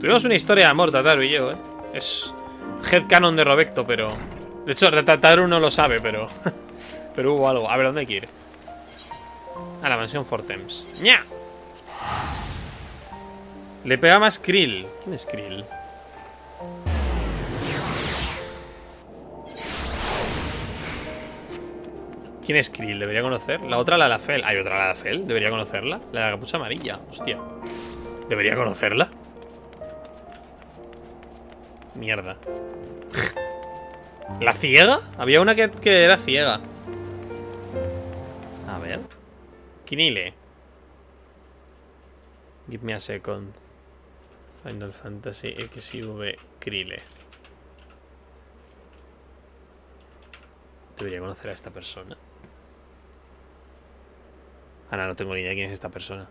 Tuvimos una historia de amor, Tataru y yo, ¿eh? Es headcanon de Roberto, pero... De hecho, Tataru no lo sabe, pero... pero hubo algo. A ver, ¿dónde hay que ir? A la mansión Fortems. ¡Nya! Le pega más Krill. ¿Quién es Krill? ¿Quién es Krill? Debería conocer. La otra, la Lafel. ¿Hay otra la Lafel? Debería conocerla. La de la capucha amarilla. Hostia. Debería conocerla. Mierda. ¿La ciega? Había una que, era ciega. A ver. Kinile. Give me a second. Final Fantasy XV Krile. Debería conocer a esta persona. Ahora no tengo ni idea quién es esta persona.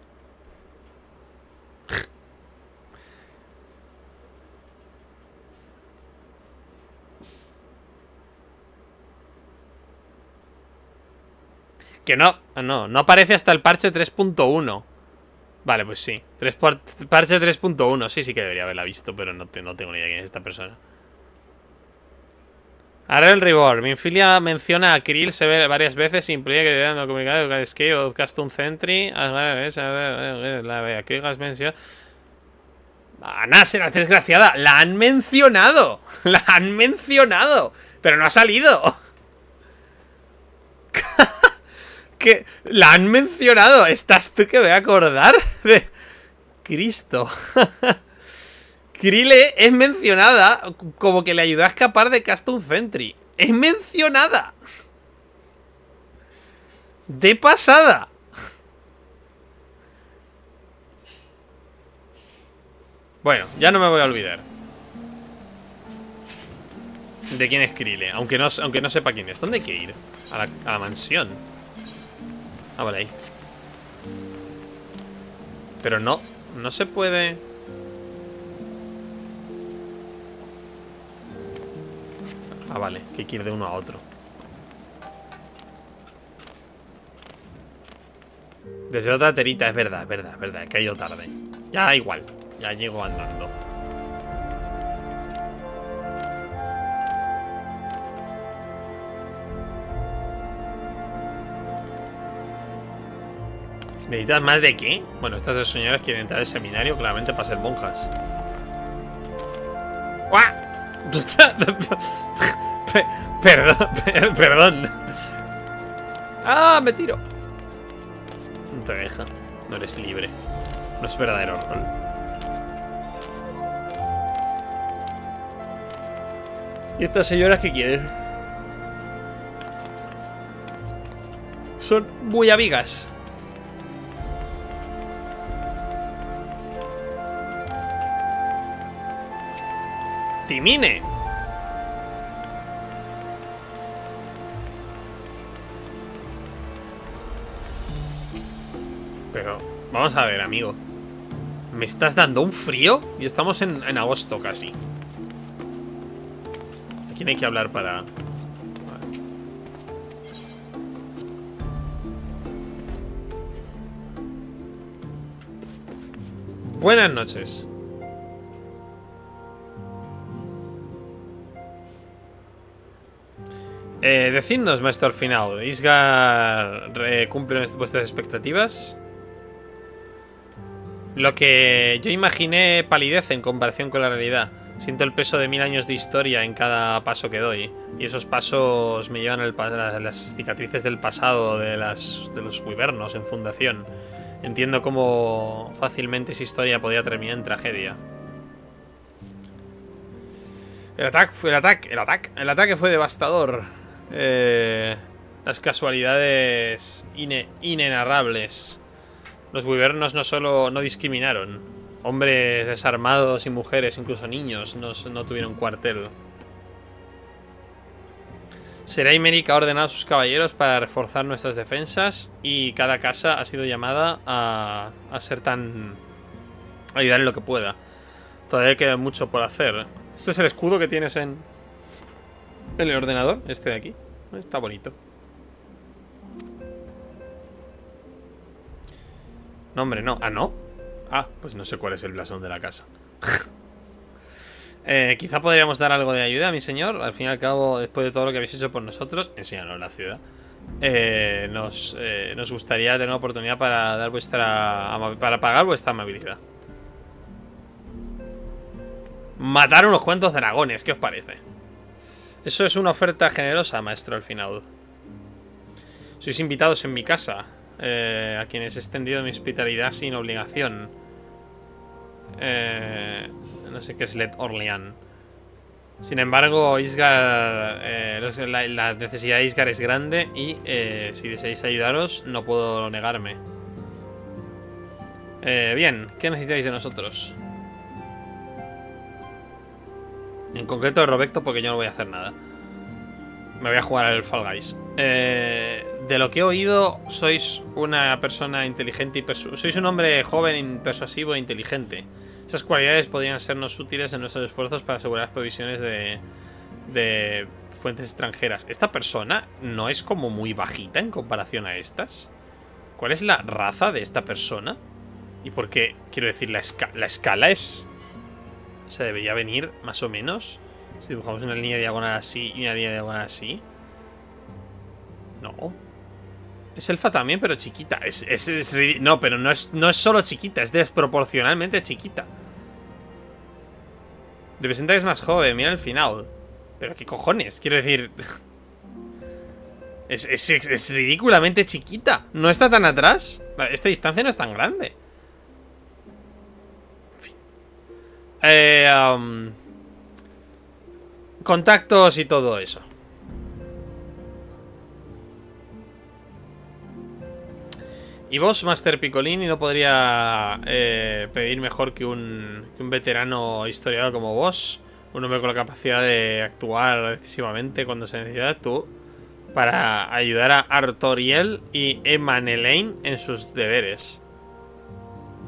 Que no, no, no aparece hasta el parche 3.1 Vale, pues sí Parche 3.1, sí, sí que debería haberla visto Pero no, no tengo ni idea quién es esta persona Ahora el Reward. Mi filia menciona a Krill se ve varias veces. Implica que deben comunicado que es que Custom Sentry. A la. ¿Qué has mencionado? Ana, será desgraciada. La han mencionado. La han mencionado. Pero no ha salido. La han mencionado. ¿Estás tú que voy a acordar? De Cristo. Krille es mencionada como que le ayudó a escapar de Castle Sentry. Es mencionada. De pasada. Bueno, ya no me voy a olvidar. De quién es Krille, aunque no, aunque no sepa quién es. ¿Dónde hay que ir? A la mansión. Ah, vale, ahí. Pero no, no se puede... Ah, vale, que hay que ir de uno a otro. Desde otra terita, es verdad, es verdad, es verdad, he caído tarde. Ya igual, ya llego andando. ¿Necesitas más de qué? Bueno, estas dos señoras quieren entrar al seminario claramente para ser monjas. perdón, perdón. ¡Ah! Me tiro. No te. No eres libre. No es verdadero rol. ¿Y estas señoras qué quieren? Son muy amigas. Timine. Pero, vamos a ver, amigo. ¿Me estás dando un frío? Y estamos en, agosto casi. ¿A quién hay que hablar para...? Buenas noches. Eh, decidnos, maestro, al final. ¿Isgar cumple vuestras expectativas? Lo que yo imaginé palidece en comparación con la realidad. Siento el peso de mil años de historia en cada paso que doy. Y esos pasos me llevan a las cicatrices del pasado de, los wibernos en fundación. Entiendo cómo fácilmente esa historia podía terminar en tragedia. El ataque el ataque, el ataque, el ataque fue devastador. Eh, las casualidades inenarrables. Los wibernos no solo no discriminaron. Hombres desarmados y mujeres, incluso niños, no, tuvieron cuartel. Será Imérica ha ordenado a sus caballeros para reforzar nuestras defensas y cada casa ha sido llamada a, a ser tan... a ayudar en lo que pueda. Todavía queda mucho por hacer. Este es el escudo que tienes en, en el ordenador, este de aquí. Está bonito. No, hombre, no. ¿Ah, no? Ah, pues no sé cuál es el blasón de la casa. Eh, quizá podríamos dar algo de ayuda, mi señor. Al fin y al cabo, después de todo lo que habéis hecho por nosotros, enséñanos la ciudad. Eh, nos, eh, nos, gustaría tener una oportunidad para dar vuestra para pagar vuestra amabilidad. Matar unos cuantos dragones, ¿qué os parece? Eso es una oferta generosa, maestro, al final. Sois invitados en mi casa, a quienes he extendido mi hospitalidad sin obligación. Eh, no sé qué es Let Orlean. Sin embargo, Isgar. Eh, la, necesidad de Isgar es grande y eh, si deseáis ayudaros, no puedo negarme. Eh, bien, ¿qué necesitáis de nosotros? En concreto de Robecto, porque yo no voy a hacer nada. Me voy a jugar al Fall Guys. de lo que he oído, sois una persona inteligente y sois un hombre joven, persuasivo e inteligente. Esas cualidades podrían sernos útiles en nuestros esfuerzos para asegurar provisiones de, de fuentes extranjeras. ¿Esta persona no es como muy bajita en comparación a estas? ¿Cuál es la raza de esta persona? Y por qué, quiero decir, la, la escala es... Se debería venir más o menos. Si dibujamos una línea diagonal así y una línea diagonal así. No. Es elfa también, pero chiquita. Es, no, pero no es, no es solo chiquita, es desproporcionalmente chiquita. Representa que es más joven, mira el final. Pero qué cojones, quiero decir... Es, es, ridículamente chiquita. No está tan atrás. Esta distancia no es tan grande. Eh, contactos y todo eso. Y vos, Master Piccolini, no podría eh, pedir mejor que un, veterano historiador como vos, un hombre con la capacidad de actuar decisivamente cuando se necesita, tú, para ayudar a Artoriel y Emanelaine en sus deberes.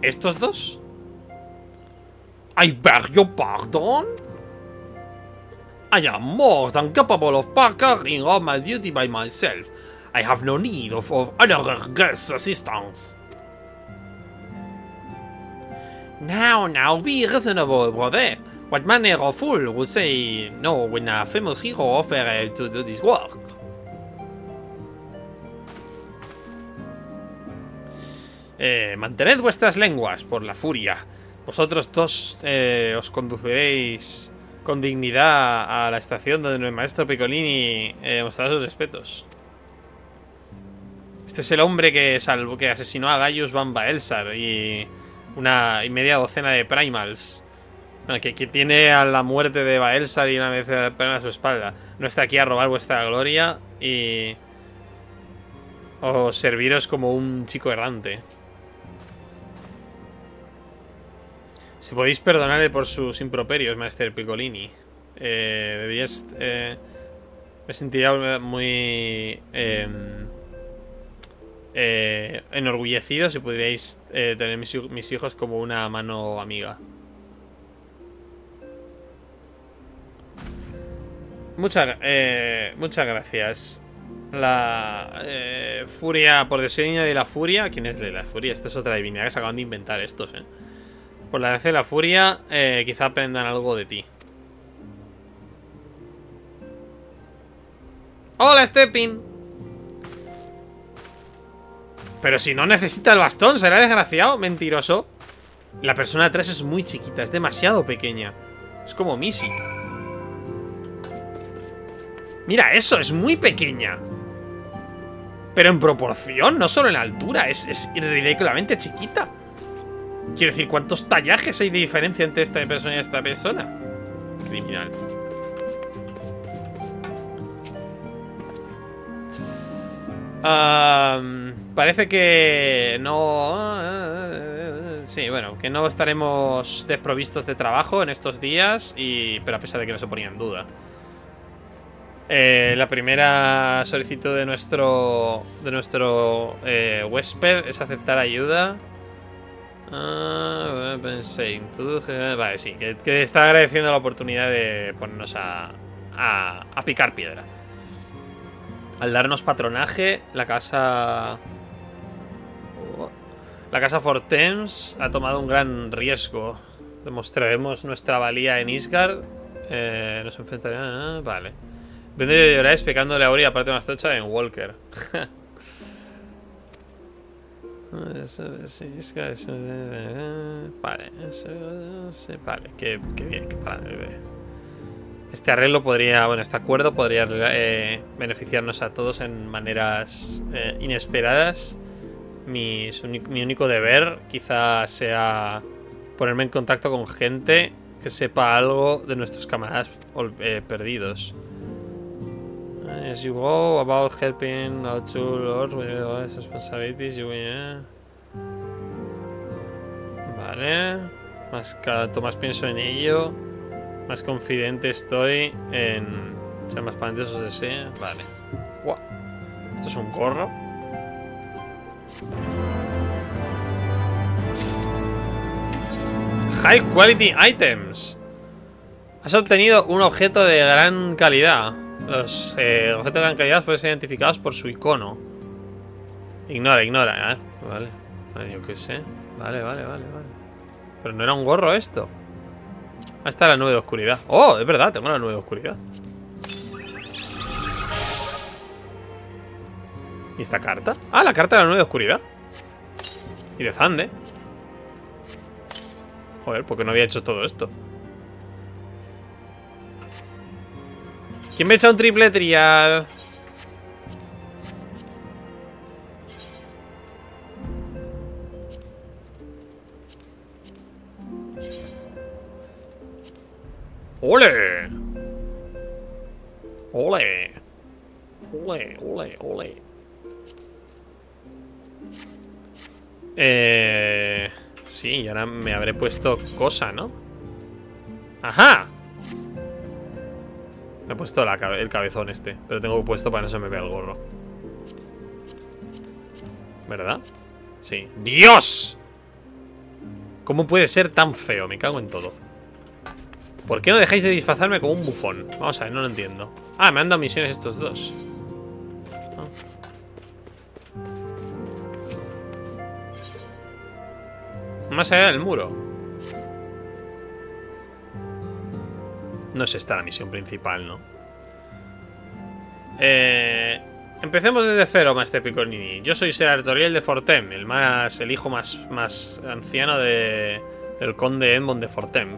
¿Estos dos? I beg your pardon? I am more than capable of carrying all my duty by myself. I have no need of, of other guest assistance. Now, now, be reasonable, brother. What manner of fool would say no when a famous hero offers to do this work? Eh, mantened vuestras lenguas por la furia. Vosotros dos eh, os conduciréis con dignidad a la estación donde el maestro Piccolini eh, mostrará sus respetos. Este es el hombre que salvo que asesinó a Gaius Van Baelsar y una y media docena de primals. que, tiene a la muerte de Baelsar y una vez a su espalda. No está aquí a robar vuestra gloria y... O serviros como un chico errante. Si podéis perdonarle por sus improperios, Master Piccolini. Eh, deberías... Eh, me sentiría muy... Em, eh, enorgullecido si pudierais eh, tener mis, hijos como una mano amiga. Muchas, eh, muchas gracias. La eh, furia, por diseño de la furia. ¿Quién es de la furia? Esta es otra divinidad que se acaban de inventar estos, eh. Por la gracia de la furia, eh, quizá aprendan algo de ti. Hola, Stepping. Pero si no necesita el bastón, será desgraciado, mentiroso. La persona 3 es muy chiquita, es demasiado pequeña. Es como Missy. Mira eso, es muy pequeña. Pero en proporción, no solo en altura, es, es ridículamente chiquita. Quiero decir, ¿cuántos tallajes hay de diferencia entre esta persona y esta persona? Criminal. parece que no... Sí, bueno, que no estaremos desprovistos de trabajo en estos días, pero a pesar de que no se ponía en duda. Eh, la primera solicitud de nuestro de nuestro eh, huésped es aceptar ayuda. Ah, vale, sí, que, está agradeciendo la oportunidad de ponernos a, a, picar piedra. Al darnos patronaje, la casa... La casa Fortems ha tomado un gran riesgo. Demostraremos nuestra valía en Isgard. Eh, nos enfrentaremos... Ah, vale. Vende lloráis pecándole a Ori aparte más tocha en Walker. Vale, vale, qué, bien, qué padre. Este arreglo podría, bueno, este acuerdo podría eh, beneficiarnos a todos en maneras eh, inesperadas. Mi, mi, único deber quizá sea ponerme en contacto con gente que sepa algo de nuestros camaradas eh, perdidos. As you go about helping out to Lord with all responsibilities, you yeah. Vale. Más cada más pienso en ello, más confidente estoy en ser más para sus deseos. Vale. Wow. Esto es un gorro. High quality items. Has obtenido un objeto de gran calidad. Los eh, objetos de gran calidad pueden ser identificados por su icono. Ignora, ignora, ¿eh? Vale. vale yo qué sé. Vale, vale, vale, vale. Pero no era un gorro esto. Ahí está la nube de oscuridad. Oh, es verdad, tengo la nube de oscuridad. ¿Y esta carta? Ah, la carta de la nube de oscuridad. Y de Zande. Joder, porque no había hecho todo esto. ¿Quién me echa un triple trial? ¡Ole! ¡Ole! ¡Ole, ole, ole! Eh... Sí, y ahora me habré puesto cosa, ¿no? ¡Ajá! Me he puesto el cabezón este Pero tengo puesto para que no se me vea el gorro ¿Verdad? Sí ¡Dios! ¿Cómo puede ser tan feo? Me cago en todo ¿Por qué no dejáis de disfrazarme como un bufón? Vamos a ver, no lo entiendo Ah, me han dado misiones estos dos Más allá del muro No es esta la misión principal, ¿no? Eh, empecemos desde cero, Master Piccolini. Yo soy Ser Artoriel de Fortem, el más el hijo más, más anciano de, del conde Edmond de Fortem.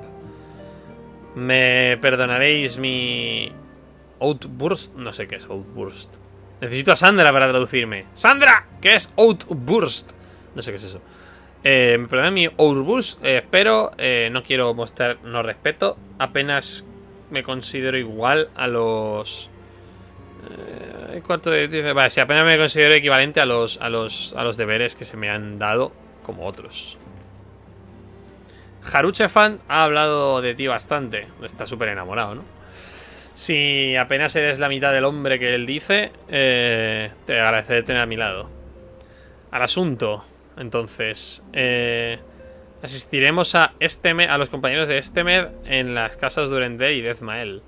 Me perdonaréis mi outburst, no sé qué es outburst. Necesito a Sandra para traducirme. ¡Sandra! ¿Qué es outburst? No sé qué es eso. Eh, me perdoné mi outburst, eh, pero eh, no quiero mostrar no respeto. Apenas me considero igual a los... Eh, cuarto de, vale, si apenas me considero equivalente a los, a, los, a los deberes que se me han dado como otros. Haruchefan ha hablado de ti bastante. Está súper enamorado, ¿no? Si apenas eres la mitad del hombre que él dice, eh, te agradeceré tener a mi lado. Al asunto, entonces. Eh, Asistiremos a, a los compañeros de Estemed en las casas Durende y Dezmael.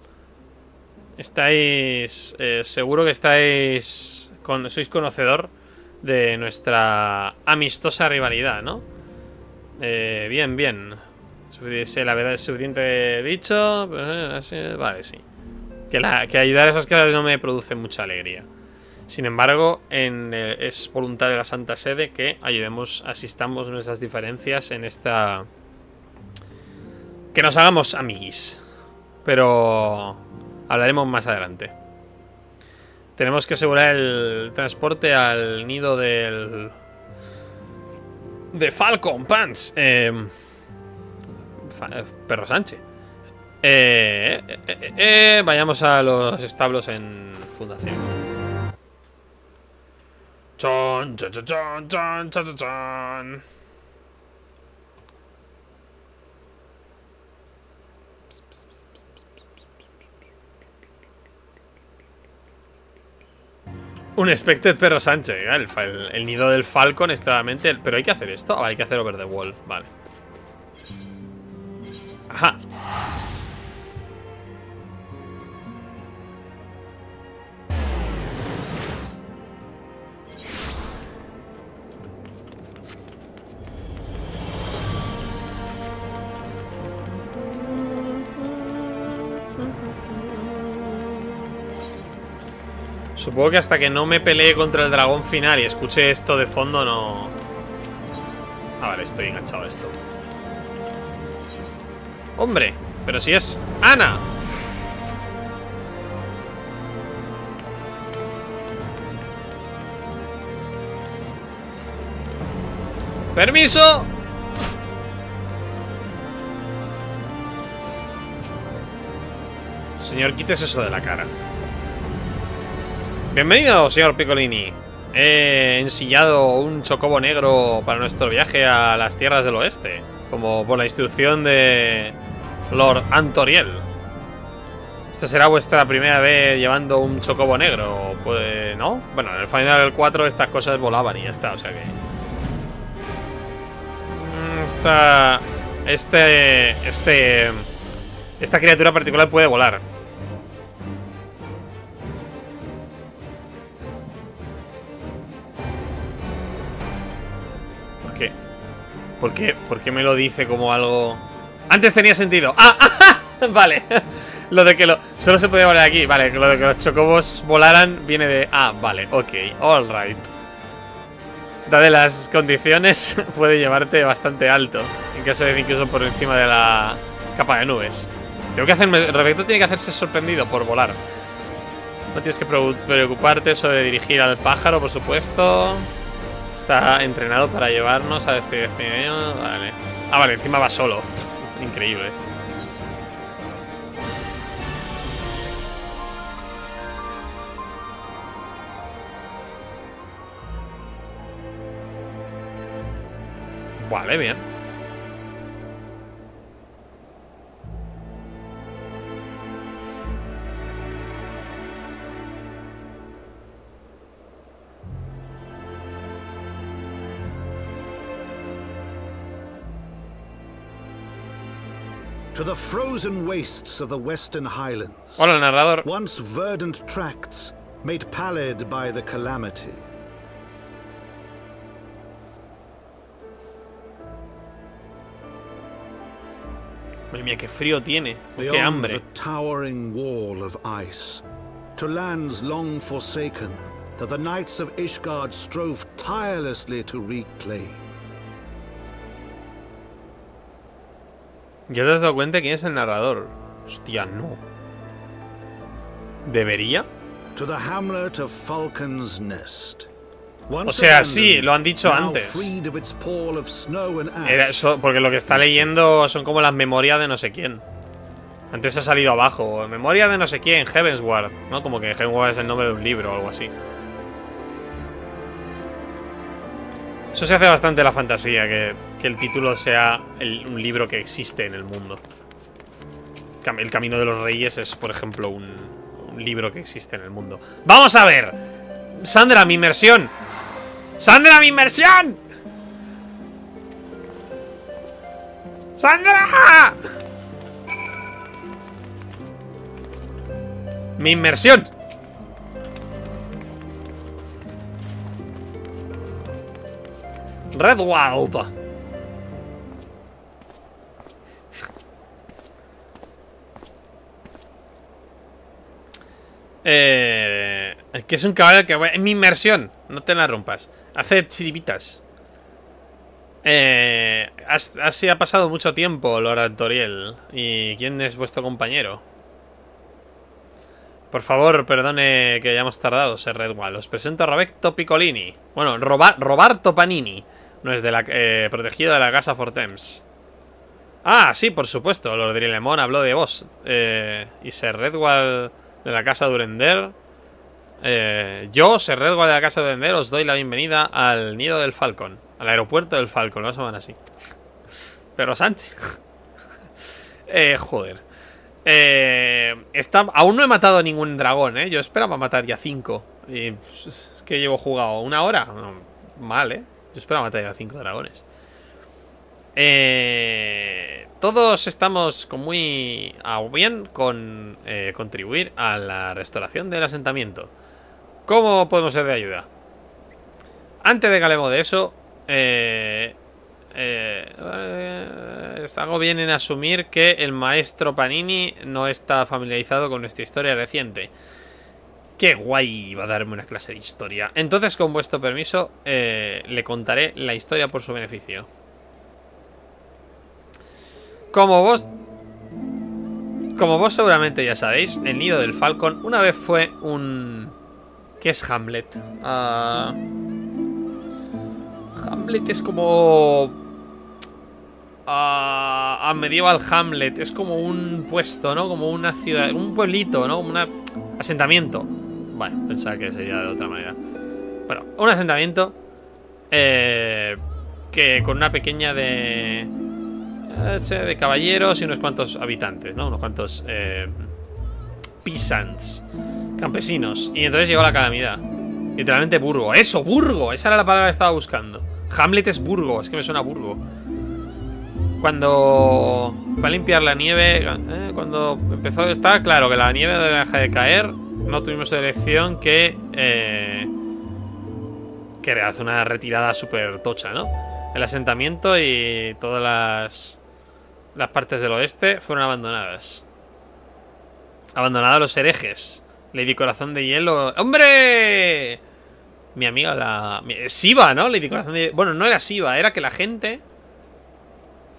Estáis... Eh, seguro que estáis... Con, sois conocedor de nuestra amistosa rivalidad, ¿no? Eh, bien, bien. la verdad es suficiente dicho. Pues, eh, vale, sí. Que, la, que ayudar a esas casas no me produce mucha alegría. Sin embargo, en, eh, es voluntad de la Santa Sede que ayudemos, asistamos nuestras diferencias en esta... Que nos hagamos amiguis. Pero hablaremos más adelante. Tenemos que asegurar el transporte al nido del... De Falcon Pants. Eh, fa- Perro Sánchez. Eh, eh, eh, eh, vayamos a los establos en fundación. Chon. Un Expected Perro Sánchez. El, el- nido del Falcon es claramente. el- pero hay que hacer esto. Ah, hay que hacer over the wall. Vale. Ajá. Supongo que hasta que no me pelee contra el dragón final y escuche esto de fondo no... Ah, vale, estoy enganchado a esto. Hombre, pero si es Ana. Permiso. Señor, quites eso de la cara. Bienvenido, señor Piccolini. He ensillado un chocobo negro para nuestro viaje a las tierras del oeste, como por la instrucción de Lord Antoriel. Esta será vuestra primera vez llevando un chocobo negro, pues, ¿no? Bueno, en el Final 4 estas cosas volaban y ya está, o sea que... Mm, Esta... Este... Este... Esta criatura particular puede volar. ¿Por qué? ¿Por qué me lo dice como algo...? Antes tenía sentido. ¡Ah! ah, vale. Lo de que lo... Solo se podía volar aquí. Vale, lo de que los chocobos volaran viene de... Ah, vale. Ok. All right. Dada las condiciones, puede llevarte bastante alto. En caso de incluso por encima de la capa de nubes. Tengo que hacerme... Roberto tiene que hacerse sorprendido por volar. No tienes que preocuparte sobre dirigir al pájaro, por supuesto. Está entrenado para llevarnos a este destino. Vale. Ah, vale, encima va solo. Increíble. Vale, bien. To the frozen wastes of the Western Highlands. Hola, narrador. Once verdant tracts, made pallid by the calamity. Madre mía, qué frío tiene. Qué hambre. the towering wall of ice, to lands long forsaken, that the knights of Ishgard strove tirelessly to reclaim. ¿Ya te has dado cuenta quién es el narrador? Hostia, no. ¿Debería? To the hamlet of Falcon's Nest. O sea, sí, lo han dicho antes. Era eso, porque lo que está leyendo son como las memorias de no sé quién. Antes ha salido abajo. Memoria de no sé quién, Heavensward. ¿No? Como que Heavensward es el nombre de un libro o algo así. Eso se hace bastante la fantasía, que, que el título sea un libro que existe en el mundo. El Camino de los Reyes es, por ejemplo, un, un libro que existe en el mundo. ¡Vamos a ver! Sandra, mi inmersión. ¡Sandra, mi inmersión! ¡Sandra! Mi inmersión. Redwald. Eh, que es un caballo que... En mi inmersión. No te la rompas. Hace chiribitas. Eh, así ha pasado mucho tiempo, Lord Artoriel. ¿Y quién es vuestro compañero? Por favor, perdone que hayamos tardado, Ser Redwall. Os presento a Roberto Piccolini. Bueno, Roberto Panini. No es de la, eh, protegido de la casa Fortems. Ah, sí, por supuesto. Lord Drilemon habló de vos. Eh, y Ser Redwall de la casa Durender. Eh, yo, Ser Redwall de la casa Durender, os doy la bienvenida al nido del Falcon. Al aeropuerto del Falcon, lo llaman así. Pero Sánchez. eh, joder. Eh, está, aún no he matado ningún dragón, ¿eh? Yo esperaba matar ya cinco. Y pues, es que llevo jugado una hora. mal, ¿eh? Yo esperaba matar ya cinco dragones. Eh, todos estamos con muy a bien con eh, contribuir a la restauración del asentamiento. ¿Cómo podemos ser de ayuda? Antes de que hablemos de eso, eh, eh, hago bien en asumir que el maestro Panini no está familiarizado con nuestra historia reciente. Qué guay va a darme una clase de historia. Entonces, con vuestro permiso, eh, le contaré la historia por su beneficio. Como vos... Como vos seguramente ya sabéis, el nido del Falcon una vez fue un... ¿Qué es Hamlet? Uh... Hamlet es como... A, Medieval Hamlet. Es como un puesto, ¿no? Como una ciudad, un pueblito, ¿no? Un asentamiento. Bueno, pensaba que sería de otra manera. Bueno, un asentamiento eh, que con una pequeña de... Eh, de caballeros y unos cuantos habitantes, ¿no? Unos cuantos... Eh, peasants. Campesinos. Y entonces llegó la calamidad. Literalmente Burgo. ¡Eso! ¡Burgo! Esa era la palabra que estaba buscando. Hamlet es Burgo. Es que me suena Burgo. Cuando fue a limpiar la nieve, eh, cuando empezó, está claro que la nieve deja de caer, no tuvimos elección que eh, que hace una retirada súper tocha, ¿no? El asentamiento y todas las las partes del oeste fueron abandonadas. Abandonados los herejes. Lady Corazón de Hielo. ¡Hombre! Mi amiga la... Siva, ¿no? Lady Corazón de Hielo. Bueno, no era Siva, era que la gente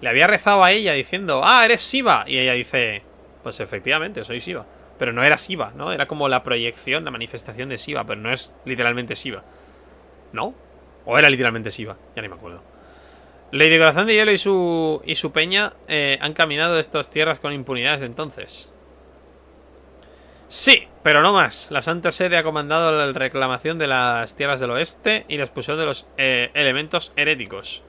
le había rezado a ella diciendo, ah, eres Siva. Y ella dice, pues efectivamente, soy Siva. Pero no era Siva, ¿no? Era como la proyección, la manifestación de Siva, pero no es literalmente Siva. ¿No? ¿O era literalmente Siva? Ya ni me acuerdo. Lady Corazón de Hielo y su, y su peña eh, han caminado estas tierras con impunidad desde entonces. Sí, pero no más. La Santa Sede ha comandado la reclamación de las tierras del oeste y la expulsión de los eh, elementos heréticos.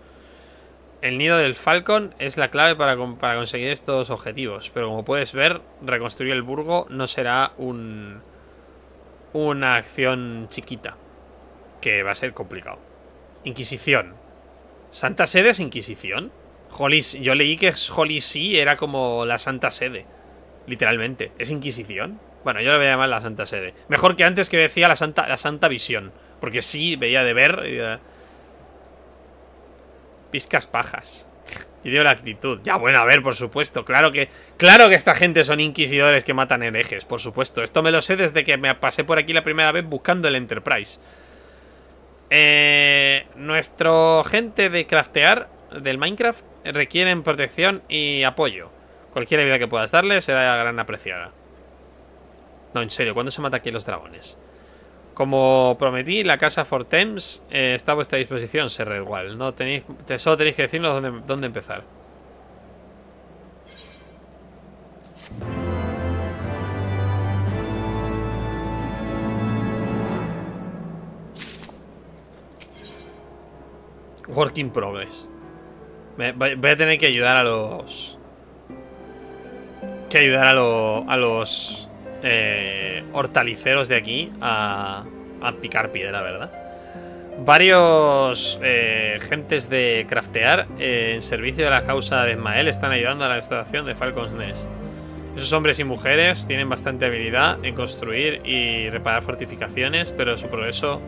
El nido del Falcon es la clave para, conseguir estos objetivos. Pero como puedes ver, reconstruir el burgo no será un, una acción chiquita. Que va a ser complicado. Inquisición. ¿Santa Sede es Inquisición? Holy, yo leí que Holy Sí era como la Santa Sede. Literalmente. ¿Es Inquisición? Bueno, yo le voy a llamar la Santa Sede. Mejor que antes que decía la Santa, la Santa Visión. Porque sí, veía de ver... Piscas pajas. Y dio la actitud. Ya, bueno, a ver, por supuesto. Claro que, claro que esta gente son inquisidores que matan herejes, por supuesto. Esto me lo sé desde que me pasé por aquí la primera vez buscando el Enterprise. Eh, nuestro gente de craftear del Minecraft requieren protección y apoyo. Cualquier ayuda que puedas darle será gran apreciada. No, en serio, ¿cuándo se mata aquí los dragones? Como prometí, la casa Fortems eh, está a vuestra disposición, Ser Redwall. No tenéis, solo tenéis que decirnos dónde, dónde empezar. Work in progress. Voy a tener que ayudar a los... Que ayudar a, a los eh, hortaliceros de aquí a, picar piedra, ¿verdad? Varios eh, gentes de craftear eh, en servicio de la causa de Ismael están ayudando a la restauración de Falcon's Nest. Esos hombres y mujeres tienen bastante habilidad en construir y reparar fortificaciones, pero su progreso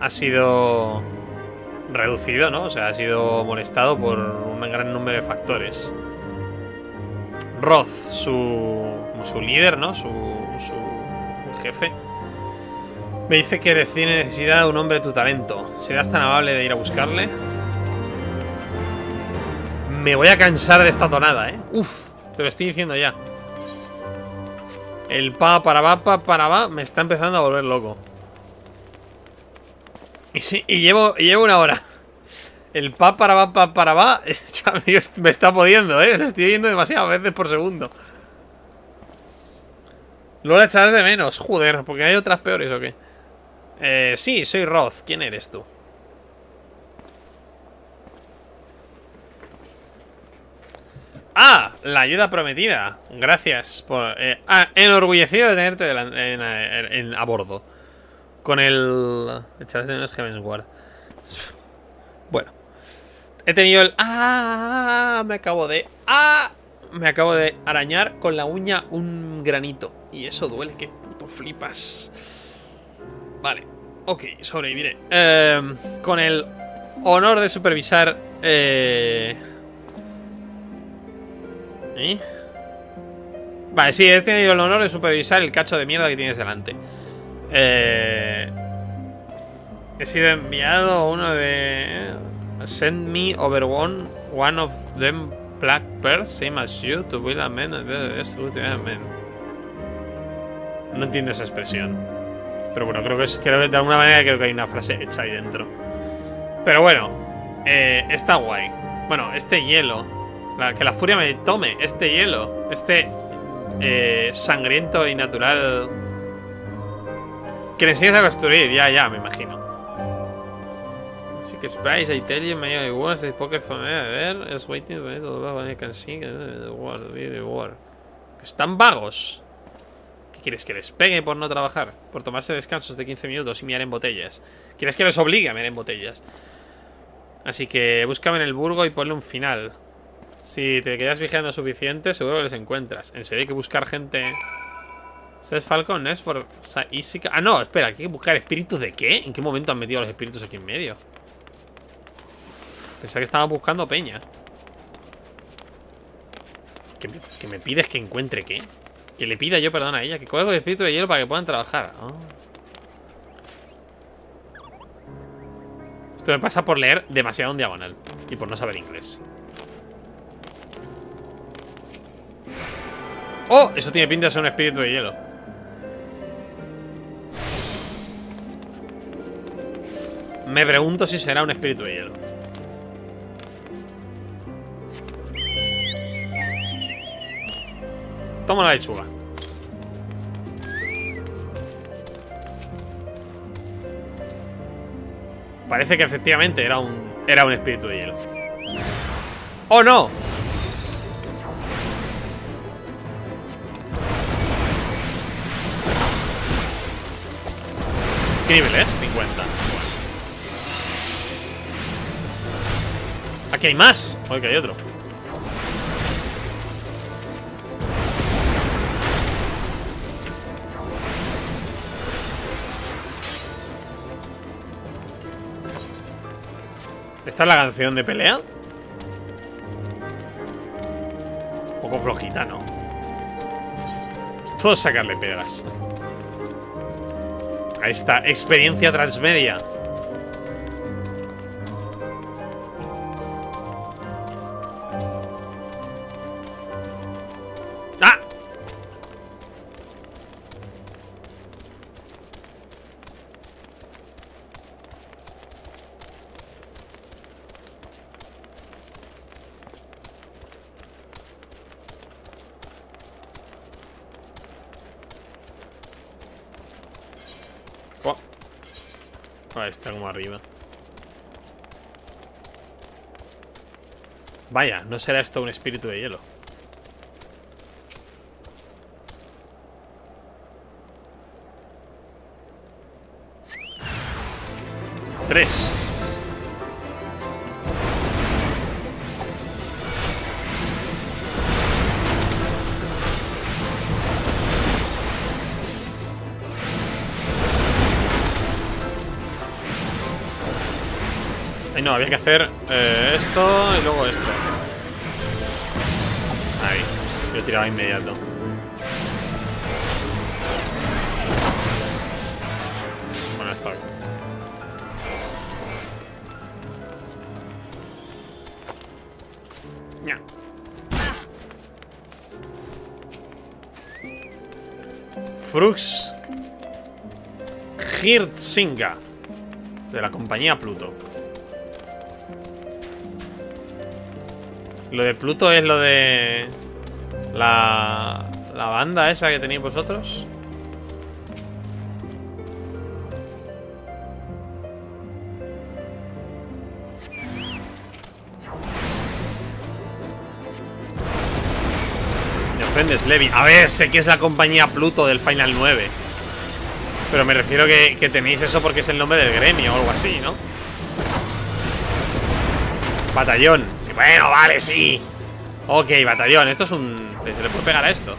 ha sido reducido, ¿no? O sea, ha sido molestado por un gran número de factores. Roth, su, su líder, ¿no? Su, el jefe. Me dice que tiene necesidad de un hombre de tu talento. ¿Serás tan amable de ir a buscarle? Me voy a cansar de esta tonada, ¿eh? Uf, te lo estoy diciendo ya. El pa para va pa para va me está empezando a volver loco. Y sí, y llevo, y llevo una hora. El pa para va pa para va me está pudiendo, ¿eh? Lo estoy oyendo demasiadas veces por segundo. Lo voy a echar de menos. Joder, porque hay otras peores o qué. Eh, sí, soy Roth. ¿Quién eres tú? Ah, la ayuda prometida. Gracias por... Eh, ah, enorgullecido de tenerte en, a bordo. Con el... Echarás de menos Heaven's Guard. Bueno. He tenido el... Ah, me acabo de... Ah, me acabo de arañar con la uña un granito. Y eso duele, qué puto flipas. Vale. Ok, sobreviviré. Eh, con el honor de supervisar... Eh... ¿Eh? Vale, sí, he tenido el honor de supervisar el cacho de mierda que tienes delante. Eh, he sido enviado uno de... Send me over one, one of them black pearls, same as you, to build a man. No entiendo esa expresión. Pero bueno, creo que es, creo que de alguna manera creo que hay una frase hecha ahí dentro. Pero bueno, eh, está guay. Bueno, este hielo que la furia me tome este hielo. Este eh, sangriento y natural. Que le a construir. Ya, ya, me imagino. Así que Spice, I tell you, may I was the pocket. A ver, es waiting for me to I can see the war, the war. Están vagos. ¿Qué quieres? ¿Que les pegue por no trabajar? Por tomarse descansos de 15 minutos y mirar en botellas. ¿Quieres que les obligue a mirar en botellas? Así que búscame en el burgo y ponle un final. Si te quedas vigilando suficiente, seguro que les encuentras. En serio, hay que buscar gente... Seth Falcon es for Ah, no, espera, hay que buscar espíritus de qué? ¿En qué momento han metido los espíritus aquí en medio? Pensaba que estaba buscando peña. ¿Que me, pides que encuentre qué? Que le pida yo perdón a ella. Que coge el espíritu de hielo para que puedan trabajar. Ah. Esto me pasa por leer demasiado en diagonal. Y por no saber inglés. ¡Oh! Eso tiene pinta de ser un espíritu de hielo. Me pregunto si será un espíritu de hielo. Toma la lechuga. Parece que efectivamente era un, era un espíritu de hielo. ¡Oh, no! ¿Qué nivel es? 50. Aquí hay más. Oye, que hay otro. ¿Esta es la canción de pelea? Un poco flojita, ¿no? Todo sacarle pegas. Ahí está, experiencia transmedia. Vaya, ¿no será esto un espíritu de hielo? Tres. No, había que hacer eh, esto y luego esto. Ahí. Yo tiraba inmediato. Bueno, está bien. Frux Hirtzinga de la compañía Pluto. Lo de Pluto es lo de la, la banda esa que tenéis vosotros. Me ofendes, Levi. A ver, sé que es la compañía Pluto del Final 9. Pero me refiero que, que tenéis eso porque es el nombre del gremio o algo así, ¿no? Batallón. Bueno, vale, sí. Ok, batallón. Esto es un... ¿Se le puede pegar a esto?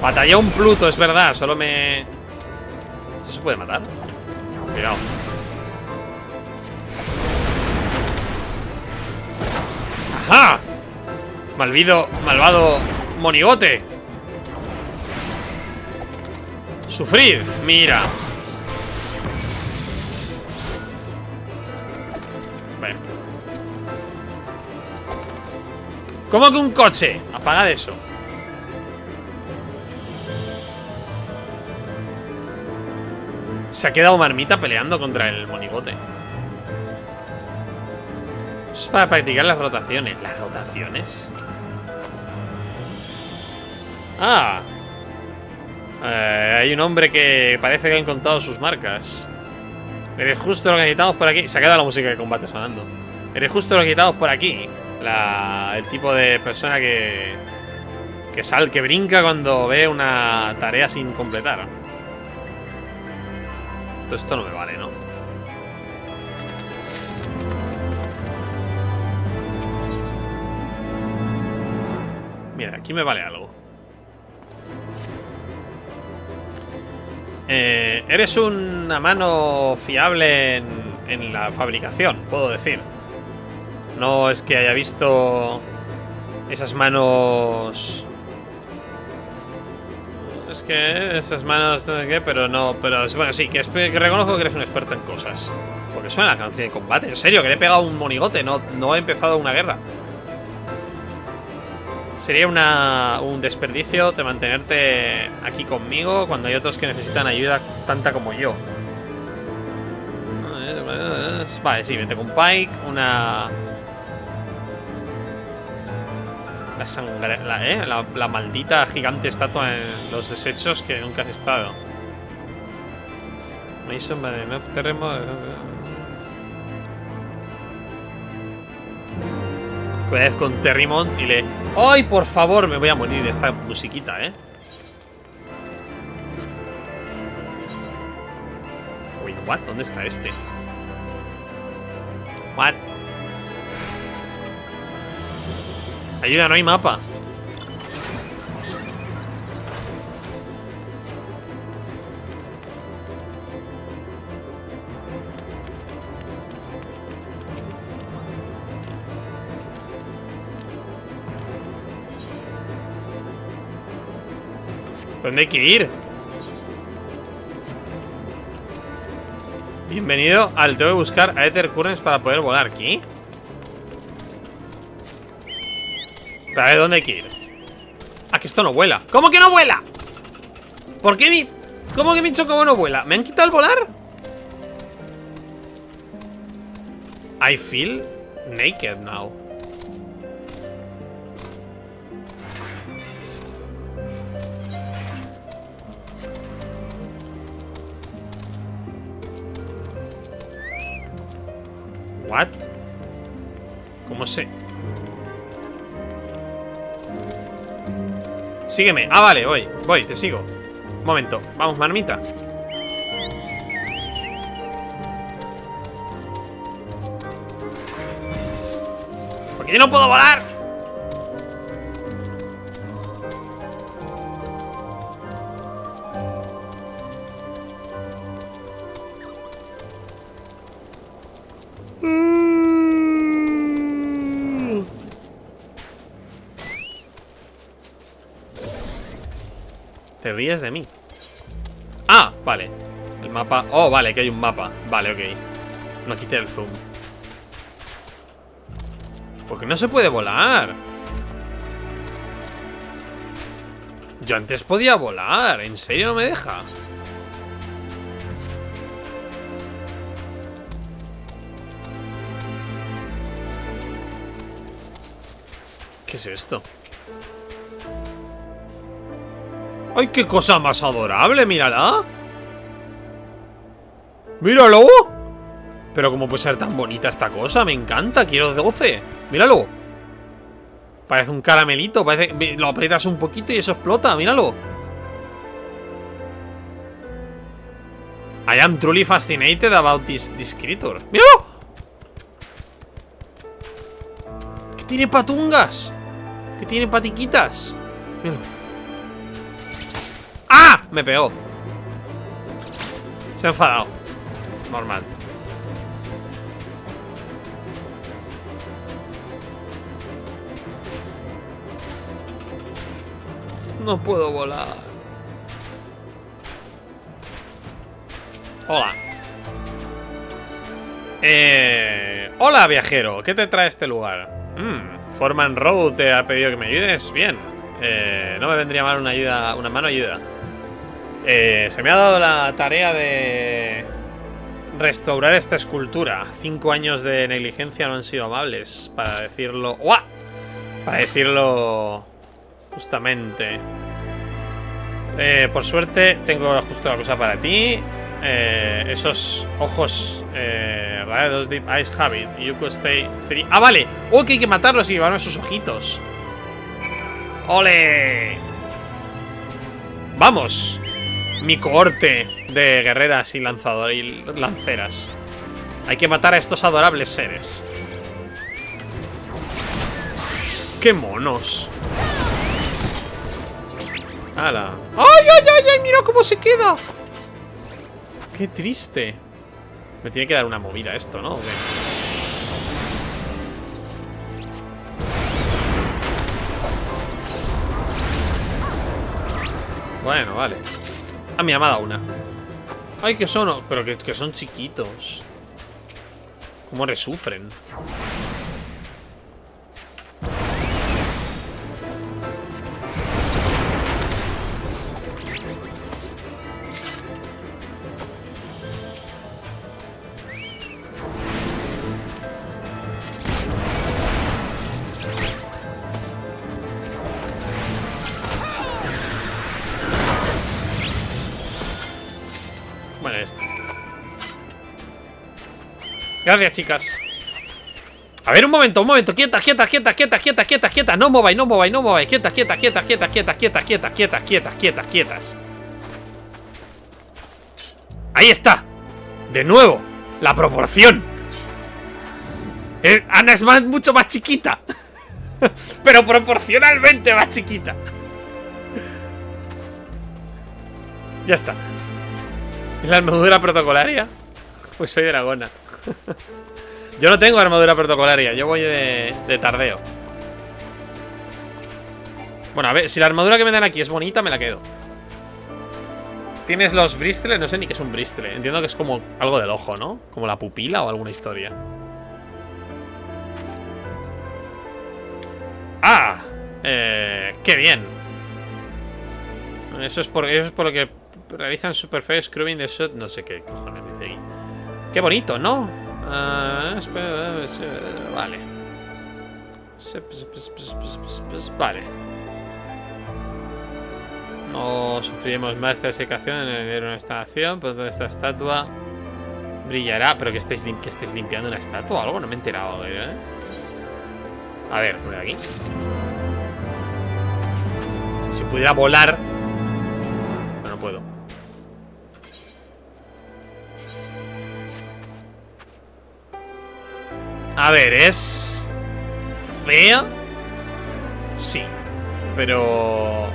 Batallón Pluto, es verdad. Solo me... ¿Esto se puede matar? Cuidado. ¡Ajá! Malvido, malvado monigote. Sufrir, mira. ¿Cómo que un coche? Apagad eso. Se ha quedado Marmita peleando contra el monigote. Eso es para practicar las rotaciones. ¿Las rotaciones? Ah. Eh, hay un hombre que parece que ha encontrado sus marcas. Eres justo lo que necesitamos por aquí. Se ha quedado la música de combate sonando. Eres justo lo que necesitamos por aquí. La, el tipo de persona que. Que sal, que brinca cuando ve una tarea sin completar. Todo esto no me vale, ¿no? Mira, aquí me vale algo. Eh, eres una mano fiable en, en la fabricación, puedo decir. No es que haya visto esas manos... Es que esas manos, qué, pero no, pero bueno, sí, que reconozco que eres un experto en cosas. Porque suena la canción de combate, en serio, que le he pegado un monigote, no, no he empezado una guerra. Sería una, un desperdicio de mantenerte aquí conmigo cuando hay otros que necesitan ayuda tanta como yo. Vale, sí, vete con Pike, una... La sangre... La, ¿eh? la, maldita gigante estatua en los desechos que nunca has estado. Mason, vale, no terremoto... Cuidado con Terrymont y le... ¡Ay, por favor! Me voy a morir de esta musiquita, ¿eh? Wait, what? ¿Dónde está este? What? Ayuda, no hay mapa. ¿Dónde hay que ir? Bienvenido al que buscar a Ether Currents para poder volar. ¿Qué? ¿Para ver dónde hay que ir? Ah, que esto no vuela. ¿Cómo que no vuela? ¿Por qué mi... ¿Cómo que mi chocobo no vuela? ¿Me han quitado el volar? I feel naked now. Sígueme. Ah, vale, voy. Voy, te sigo. Un momento. Vamos, marmita. Porque yo no puedo volar. Ríes de mí. Ah, vale. El mapa. Oh, vale, que hay un mapa. Vale, ok. No quité el zoom. Porque no se puede volar. Yo antes podía volar. ¿En serio no me deja? ¿Qué es esto? ¡Ay, qué cosa más adorable! ¡Mírala! ¡Míralo! Pero cómo puede ser tan bonita esta cosa, me encanta, quiero 12 Míralo Parece un caramelito. Lo aprietas un poquito y eso explota, míralo I am truly fascinated about this, this creature ¡Míralo! ¿Qué tiene patungas? ¿Qué tiene patiquitas? Míralo. Me pegó Se ha enfadado Normal No puedo volar. Hola. Eh, hola, viajero. ¿Qué te trae este lugar? Mm, Forman Road te ha pedido que me ayudes. Bien. Eh, no me vendría mal una ayuda, una mano ayuda. Eh, se me ha dado la tarea de restaurar esta escultura. Cinco años de negligencia no han sido amables, para decirlo... ¡Uah! Para decirlo Justamente. Eh, por suerte, tengo justo la cosa para ti. Eh, esos ojos eh, Rayados Deep Eyes Habit. You could stay free. ¡Ah, vale! ¡Oh, que hay que matarlos y llevarme sus ojitos! ¡Ole! ¡Vamos! Mi cohorte de guerreras y lanzador y lanceras. Hay que matar a estos adorables seres. ¡Qué monos! ¡Ay, ay, ay, ay! ¡Mira cómo se queda! ¡Qué triste! Me tiene que dar una movida esto, ¿no? Bueno, vale. Ah, mi amada una. Ay, que son... Pero que, que son chiquitos. ¿Cómo resufren? Gracias, chicas. A ver, un momento, un momento. Quieta, quieta, quieta, quieta, quieta, quieta, quieta. No mováis, no mováis, no mováis. Quieta, quieta, quieta, quieta, quieta, quieta, quieta, quieta, quieta, quieta, quietas. Ahí está. De nuevo, la proporción. Ana es más, mucho más chiquita. Pero proporcionalmente más chiquita. Ya está. ¿Es la armadura protocolaria? Pues soy dragona. Yo no tengo armadura protocolaria, yo voy de, tardeo. Bueno, a ver, si la armadura que me dan aquí es bonita, me la quedo. Tienes los bristeles, no sé ni qué es un bristle. Entiendo que es como algo del ojo, ¿no? Como la pupila o alguna historia. ¡Ah! Eh, ¡Qué bien! Eso es por, eso es por lo que realizan super fast scrubbing the shot. No sé qué cojones dice ahí. Qué bonito, ¿no? Vale. Vale. No sufriremos más esta secación en una estación. Por esta estatua brillará. Pero que estéis, que estéis limpiando una estatua o algo. No me he enterado. ¿eh? A ver, por aquí. Si pudiera volar. Pero no puedo. A ver, ¿es fea? Sí, pero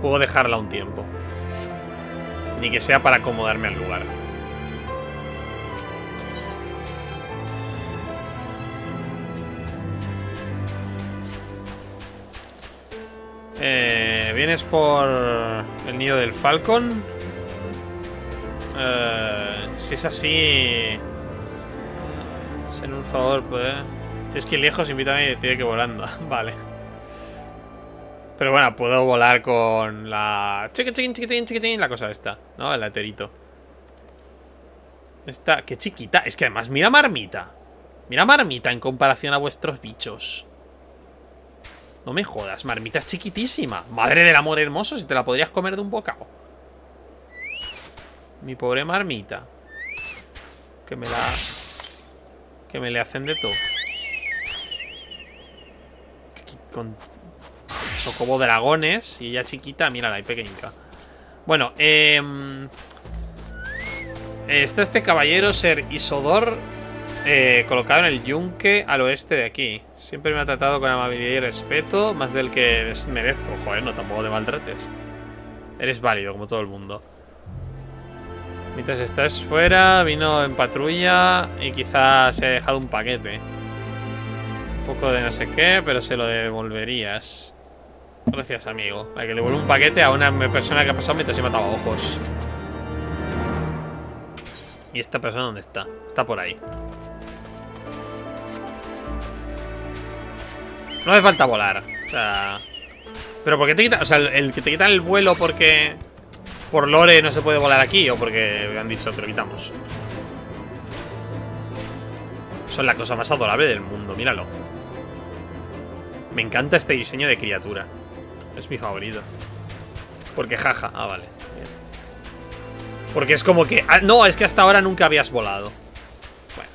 puedo dejarla un tiempo. Ni que sea para acomodarme al lugar. Eh, ¿Vienes por el nido del Falcon? Eh, si es así... En un favor, pues. Tienes que ir lejos, invítame y tiene que volando. vale. Pero bueno, puedo volar con la... Chiquitín, chiquitín, chiquitín, la cosa esta, ¿no? El laterito. Esta, qué chiquita. Es que además, mira Marmita. Mira Marmita en comparación a vuestros bichos. No me jodas, Marmita es chiquitísima. Madre del amor hermoso, si te la podrías comer de un bocado. Mi pobre Marmita. Que me la... Que me le hacen de todo. Con Chocobo dragones y ella chiquita, mírala, ahí pequeñica. Bueno, eh... Está este caballero, Ser Isodor, eh, colocado en el yunque al oeste de aquí. Siempre me ha tratado con amabilidad y respeto, más del que merezco. Joder, no tampoco te maltrates. Eres válido, como todo el mundo. Mientras estás fuera, vino en patrulla y quizás se ha dejado un paquete. Un poco de no sé qué, pero se lo devolverías. Gracias, amigo. Hay que devolver un paquete a una persona que ha pasado mientras se mataba ojos. ¿Y esta persona dónde está? Está por ahí. No hace falta volar. O sea... ¿Pero por qué te quita? O sea, el, que te quita el vuelo porque... Por lore no se puede volar aquí o porque han dicho te lo quitamos. Son la cosa más adorable del mundo, míralo. Me encanta este diseño de criatura. Es mi favorito. Porque jaja. Ah, vale. Porque es como que... Ah, no, es que hasta ahora nunca habías volado. Bueno.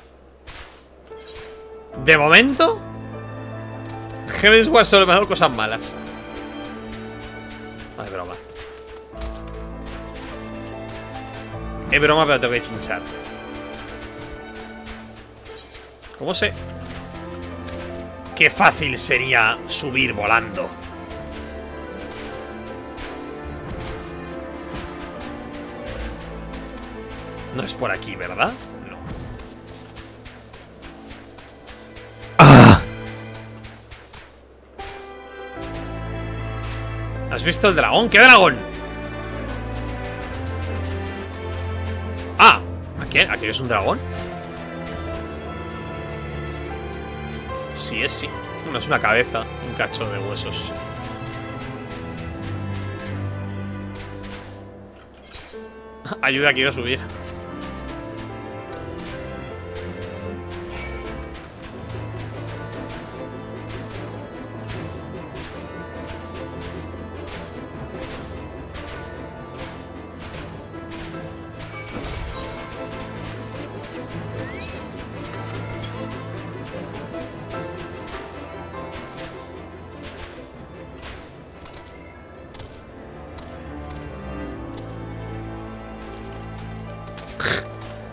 De momento... Heaven's Wars son mejor cosas malas. No es broma. Es broma, pero tengo que chinchar. ¿Cómo sé? Qué fácil sería subir volando. No es por aquí, ¿verdad? No. ¡Ah! ¿Has visto el dragón? ¿Qué dragón? Ah, ¿aquí, ¿aquí es un dragón? Sí es sí. No es una cabeza, un cacho de huesos. Ayuda, quiero subir.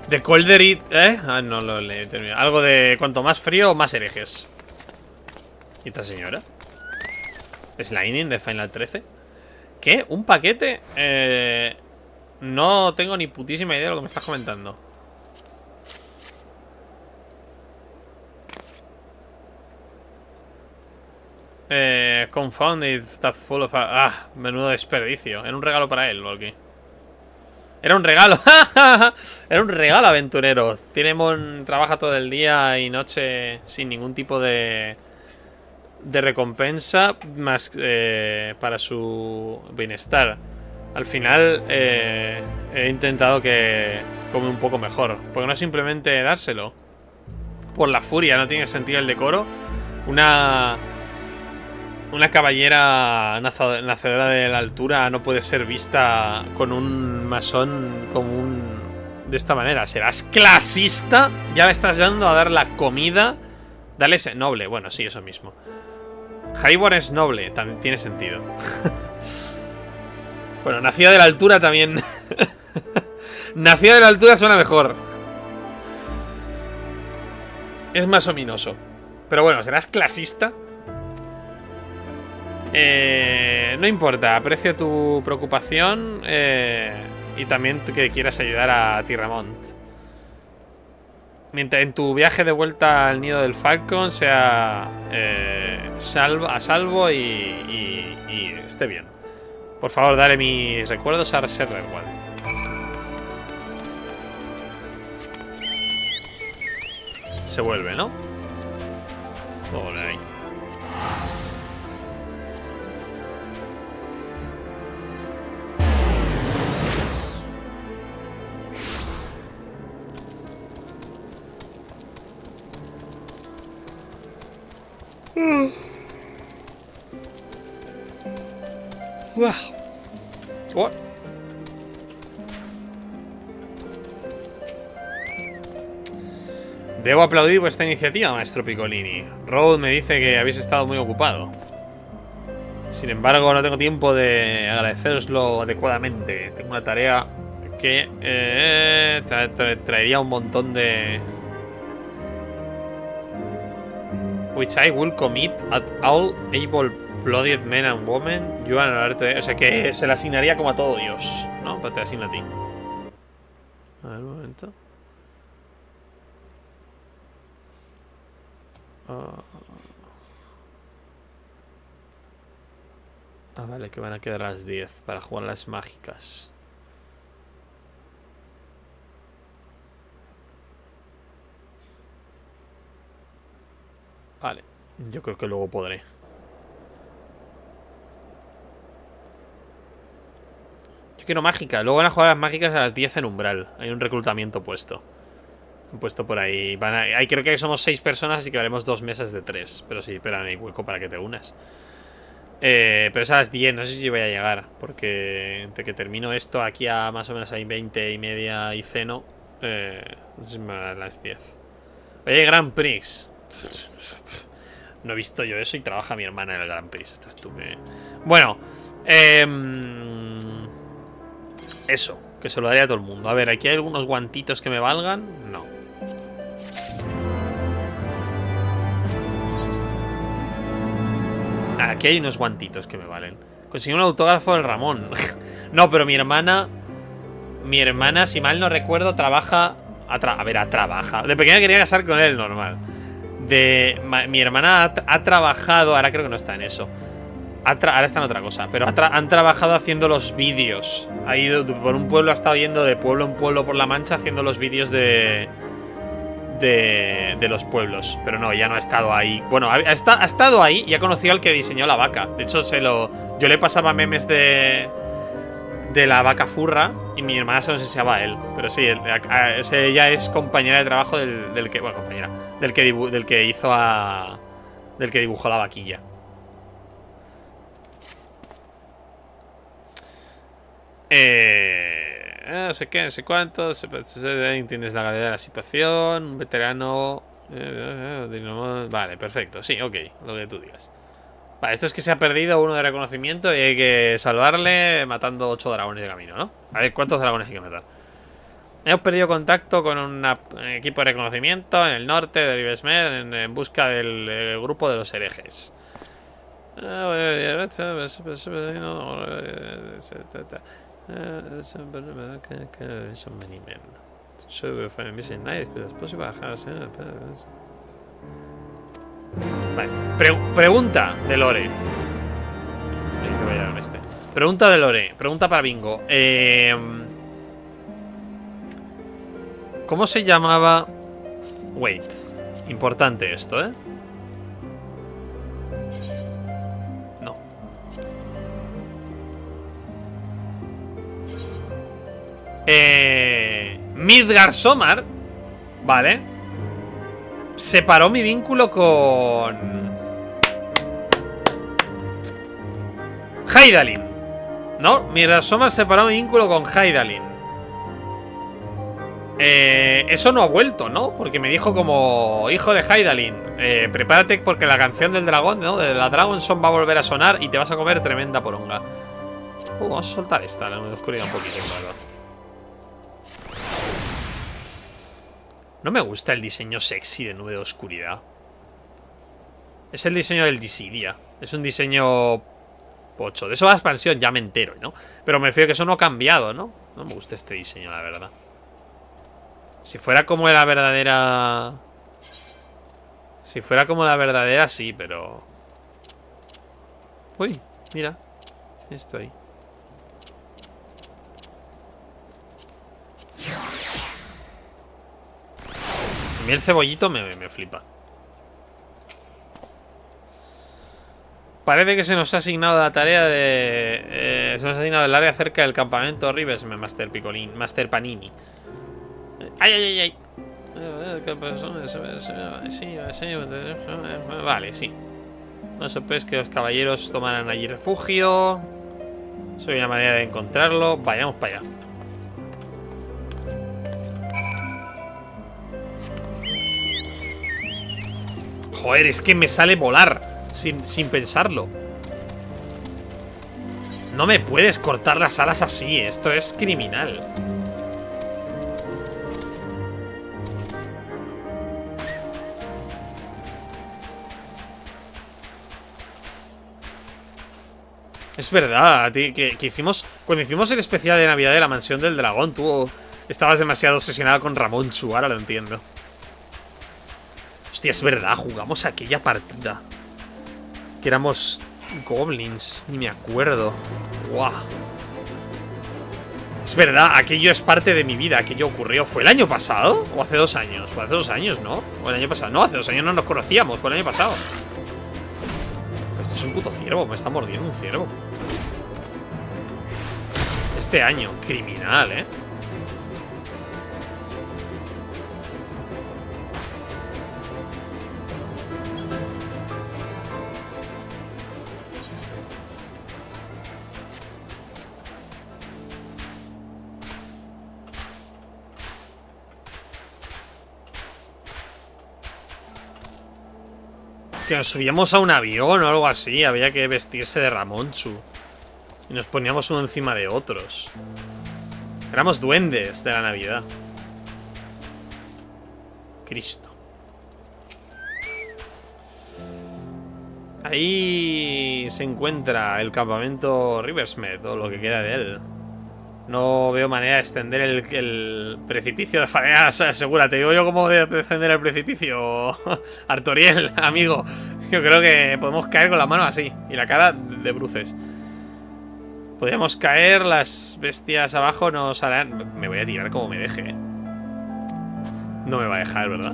De Colderit, ¿eh? Ah, no lo he terminado. Algo de cuanto más frío, más herejes. ¿Y esta señora? ¿Es Lightning de Final 13? ¿Qué? ¿Un paquete? Eh, no tengo ni putísima idea de lo que me estás comentando. Eh, confounded, that full of... Ah, menudo desperdicio. Era un regalo para él, Volky. Era un regalo. Era un regalo aventurero. Tiene trabaja todo el día y noche sin ningún tipo de de recompensa más eh, para su bienestar. Al final eh, he intentado que come un poco mejor. Porque no simplemente dárselo. Por la furia, no tiene sentido el decoro. Una una caballera nacedora de la altura no puede ser vista con un masón como un... De esta manera. ¿Serás clasista? Ya le estás dando a dar la comida. Dale ese... Noble. Bueno, sí, eso mismo. Haibor es noble. También tiene sentido. bueno, nacida de la altura también... nacida de la altura suena mejor. Es más ominoso. Pero bueno, ¿serás clasista? Eh, no importa, aprecio tu preocupación eh, y también que quieras ayudar a Tirramont. Mientras en tu viaje de vuelta al nido del Falcon sea eh, a salvo y, esté bien. Por favor, dale mis recuerdos a Reservoir. Se vuelve, ¿no? Wow. What? Debo aplaudir vuestra iniciativa, maestro Piccolini. Road me dice que habéis estado muy ocupado. Sin embargo, no tengo tiempo de agradeceroslo adecuadamente. Tengo una tarea que eh, traería un montón de, Which I will commit at all able-blooded men and women. You are alert- O sea, que se le asignaría como a todo Dios, ¿no? Pero te asigna a ti. A ver, un momento. Ah. Ah, vale, que van a quedar las 10 para jugar las mágicas. Vale, yo creo que luego podré. Yo quiero mágica. Luego van a jugar las mágicas a las 10 en umbral. Hay un reclutamiento puesto. Han puesto por ahí. Van a- ahí creo que somos 6 personas, así que haremos dos mesas de 3. Pero sí, pero no hay hueco para que te unas. Eh, pero es a las 10, no sé si voy a llegar. Porque entre que termino esto, aquí a más o menos hay 20 y media y ceno. Eh, no sé si me a dar las 10. Oye, Grand Prix. No he visto yo eso y trabaja mi hermana en el Grand Prix. Estás tú que. Bueno, em, eso, que se lo daría a todo el mundo. A ver, aquí hay algunos guantitos que me valgan. No. Ah, Aquí hay unos guantitos que me valen. Conseguí un autógrafo del Ramón. no, pero mi hermana. Mi hermana, si mal no recuerdo, trabaja. A, ver, a trabaja. De pequeña quería casar con él, normal. De. mi hermana ha, trabajado. Ahora creo que no está en eso. Ahora está en otra cosa. Pero han trabajado haciendo los vídeos. Ha ido por un pueblo, ha estado yendo de pueblo en pueblo por la mancha haciendo los vídeos de. De, de los pueblos. Pero no, ya no ha estado ahí. Bueno, ha, ha esta- ha estado ahí y ha conocido al que diseñó la vaca. De hecho, se lo. Yo le pasaba memes de. De la vaca furra y mi hermana se los enseñaba a él. Pero sí, el- es compañera de trabajo del que. Bueno, compañera. Del que, del que hizo a. Del que dibujó la vaquilla. Eh, no sé qué, no sé cuánto. Entiendes la gravedad de la situación. Un veterano. eh, eh, eh, Vale, perfecto. Sí, ok. Lo que tú digas. Vale, esto es que se ha perdido uno de reconocimiento y hay que salvarle matando ocho dragones de camino, ¿no? A ver, ¿cuántos dragones hay que matar? Hemos perdido contacto con un equipo de reconocimiento en el norte de Rivesmed en, busca del grupo de los herejes. Vale. Pre- pregunta de Lore. Este. Pregunta de Lore. Pregunta para Bingo. Eh, ¿Cómo se llamaba? Wait. Importante esto, ¿eh? No. Eh, Midgar Somar. Vale. Separó mi vínculo con. Haidalin. ¿No? Midgar Somar separó mi vínculo con Haidalin. Eh, eso no ha vuelto, ¿no? Porque me dijo como hijo de Haidalin, eh, prepárate porque la canción del dragón, ¿no? De la Dragon Song va a volver a sonar y te vas a comer tremenda poronga. Uh, vamos a soltar esta, la oscuridad un poquito, la verdad. No me gusta el diseño sexy de nube de oscuridad. Es el diseño del Dissidia. Es un diseño pocho. De eso la expansión ya me entero, ¿no? Pero me refiero que eso no ha cambiado, ¿no? No me gusta este diseño, la verdad. Si fuera como la verdadera... Si fuera como la verdadera, sí, pero... Uy, mira. Esto ahí. A mí el cebollito me, me flipa. Parece que se nos ha asignado la tarea de... eh, se nos ha asignado el área cerca del campamento Rives, Master Picolín, Master Panini. ¡Ay, ay, ay, ay! Vale, sí. No supes que los caballeros tomarán allí refugio. Soy una manera de encontrarlo. Vayamos para allá. Joder, es que me sale volar sin, sin pensarlo. No me puedes cortar las alas así. Esto es criminal. Es verdad, que, que, hicimos. Cuando hicimos el especial de Navidad de la mansión del dragón, tú estabas demasiado obsesionado con Ramón Chu, ahora lo entiendo. Hostia, es verdad, jugamos aquella partida. Que éramos goblins, ni me acuerdo. Guau. Es verdad, aquello es parte de mi vida, aquello ocurrió. ¿Fue el año pasado? ¿O hace dos años? Fue hace dos años, ¿no? ¿O el año pasado? No, hace dos años no nos conocíamos, fue el año pasado. Esto es un puto ciervo, me está mordiendo un ciervo. Este año, criminal, ¿eh? Que nos subíamos a un avión o algo así. Había que vestirse de Ramonchu. Y nos poníamos uno encima de otros. Éramos duendes de la Navidad. Cristo. Ahí se encuentra el campamento Riversmed, o lo que queda de él. No veo manera de extender el, precipicio de faneas, asegúrate. Digo yo cómo de descender el precipicio, Artoriel, amigo. Yo creo que podemos caer con la mano así y la cara de bruces. Podríamos caer, las bestias abajo nos harán... Me voy a tirar como me deje. No me va a dejar, ¿verdad?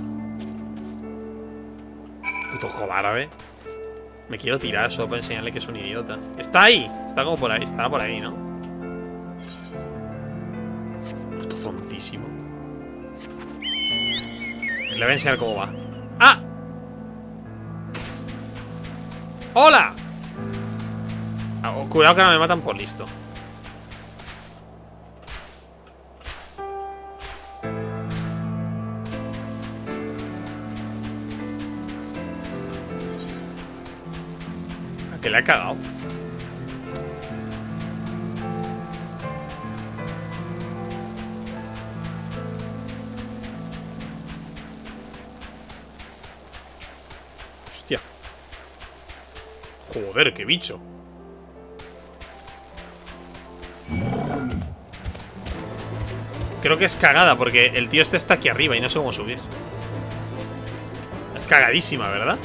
Puto cobarde. Me quiero tirar solo para enseñarle que es un idiota. Está ahí. Está como por ahí. Estará por ahí, ¿no? tontísimo. Le voy a enseñar cómo va. ¡Ah! ¡Hola! Ah, oh, cuidado que no me matan por listo. ¿A qué le ha cagado? Joder, qué bicho. Creo que es cagada porque el tío este está aquí arriba y no sé cómo subir. Es cagadísima, ¿verdad?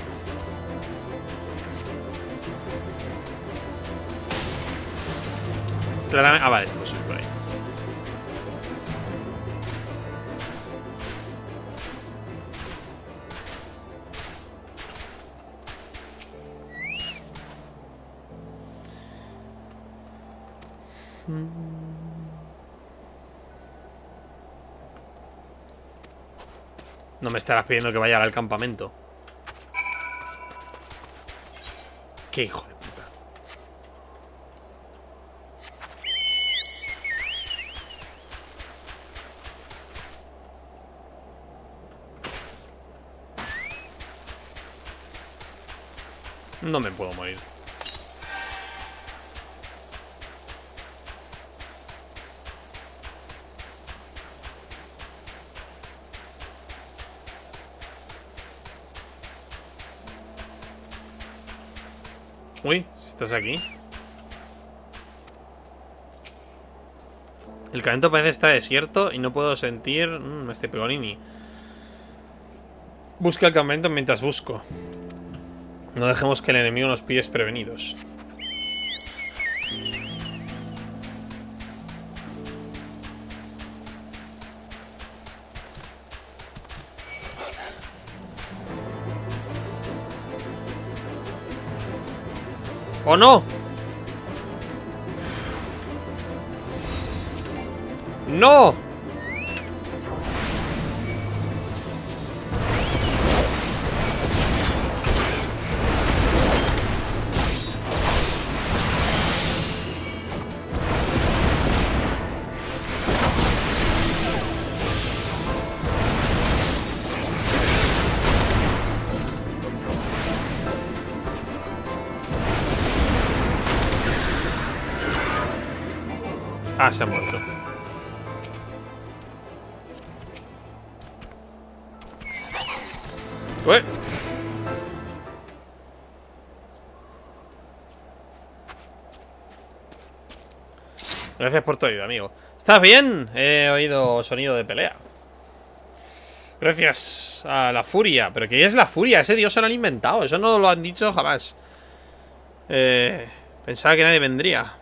Claramente... Ah, vale, puedo subir por ahí. No me estarás pidiendo que vaya al campamento. Qué hijo de puta. No me puedo morir. Uy, estás aquí. El campamento parece estar desierto y no puedo sentir... Mmm, este pegolini. Busca el campamento mientras busco. No dejemos que el enemigo nos pille prevenidos. ¿O no? ¡No! Ah, se ha muerto. Gracias por tu ayuda, amigo. ¿Estás bien? He oído sonido de pelea. Gracias a la furia. ¿Pero qué es la furia? Ese dios se lo han inventado. Eso no lo han dicho jamás. Eh, pensaba que nadie vendría.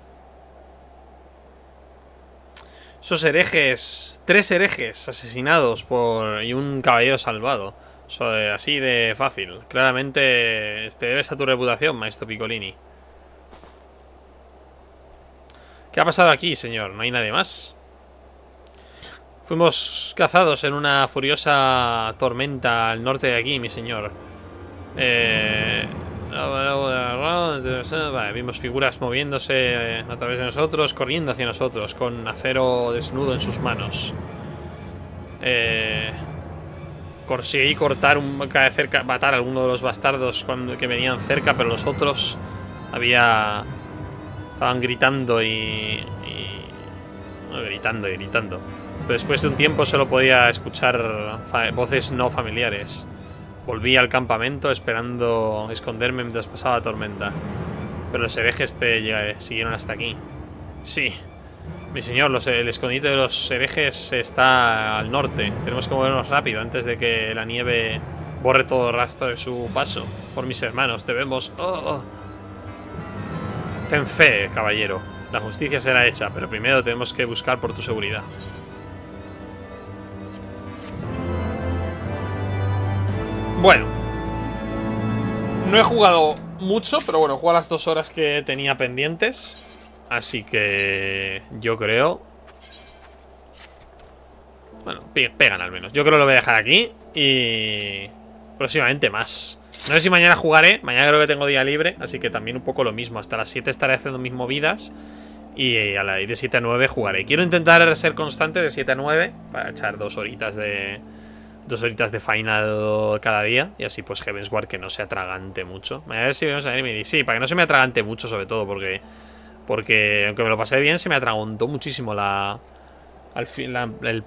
Esos herejes. Tres herejes asesinados por. y un caballero salvado. así de fácil. Claramente. Este debes a tu reputación, maestro Piccolini. ¿Qué ha pasado aquí, señor? ¿No hay nadie más? Fuimos cazados en una furiosa tormenta al norte de aquí, mi señor. Eh, vimos figuras moviéndose a través de nosotros, corriendo hacia nosotros, con acero desnudo en sus manos. Eh, conseguí cortar un cerca, matar a alguno de los bastardos cuando, que venían cerca, pero los otros había estaban gritando y, y gritando y gritando. Pero después de un tiempo solo podía escuchar voces no familiares. Volví al campamento esperando esconderme mientras pasaba la tormenta. Pero los herejes te siguieron hasta aquí. Sí. Mi señor, el escondite de los herejes está al norte. Tenemos que movernos rápido antes de que la nieve borre todo el rastro de su paso. Por mis hermanos, debemos... Oh, oh. Ten fe, caballero. La justicia será hecha, pero primero tenemos que buscar por tu seguridad. Bueno. No he jugado mucho, pero bueno, jugado las dos horas que tenía pendientes. Así que yo creo... Bueno, pegan al menos. Yo creo que lo voy a dejar aquí y próximamente más. No sé si mañana jugaré. Mañana creo que tengo día libre, así que también un poco lo mismo. Hasta las 7 estaré haciendo mis movidas y a la de 7 a 9 jugaré. Quiero intentar ser constante de 7 a 9 para echar dos horitas de, dos horitas de final cada día. Y así pues Heavensward que no se atragante mucho. A ver si vemos a ver Sí, para que no se me atragante mucho sobre todo porque... Porque aunque me lo pasé bien, se me atragantó muchísimo la... Al fin,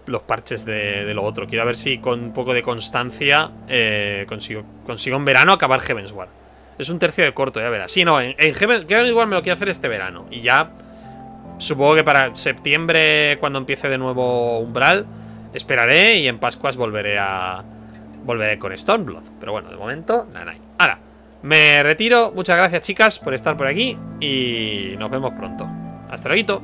los parches de, lo otro. Quiero ver si con un poco de constancia eh, consigo, consigo en verano acabar Heavensward. Es un tercio de corto, ya verás. Sí, no, en, en Heavensward me lo quiero hacer este verano. Y ya... Supongo que para septiembre, cuando empiece de nuevo Umbral Esperaré y en Pascuas volveré a... Volveré con Stormblood. Pero bueno, de momento, nada. Ahora, me retiro. Muchas gracias, chicas, por estar por aquí. Y nos vemos pronto. Hasta luego.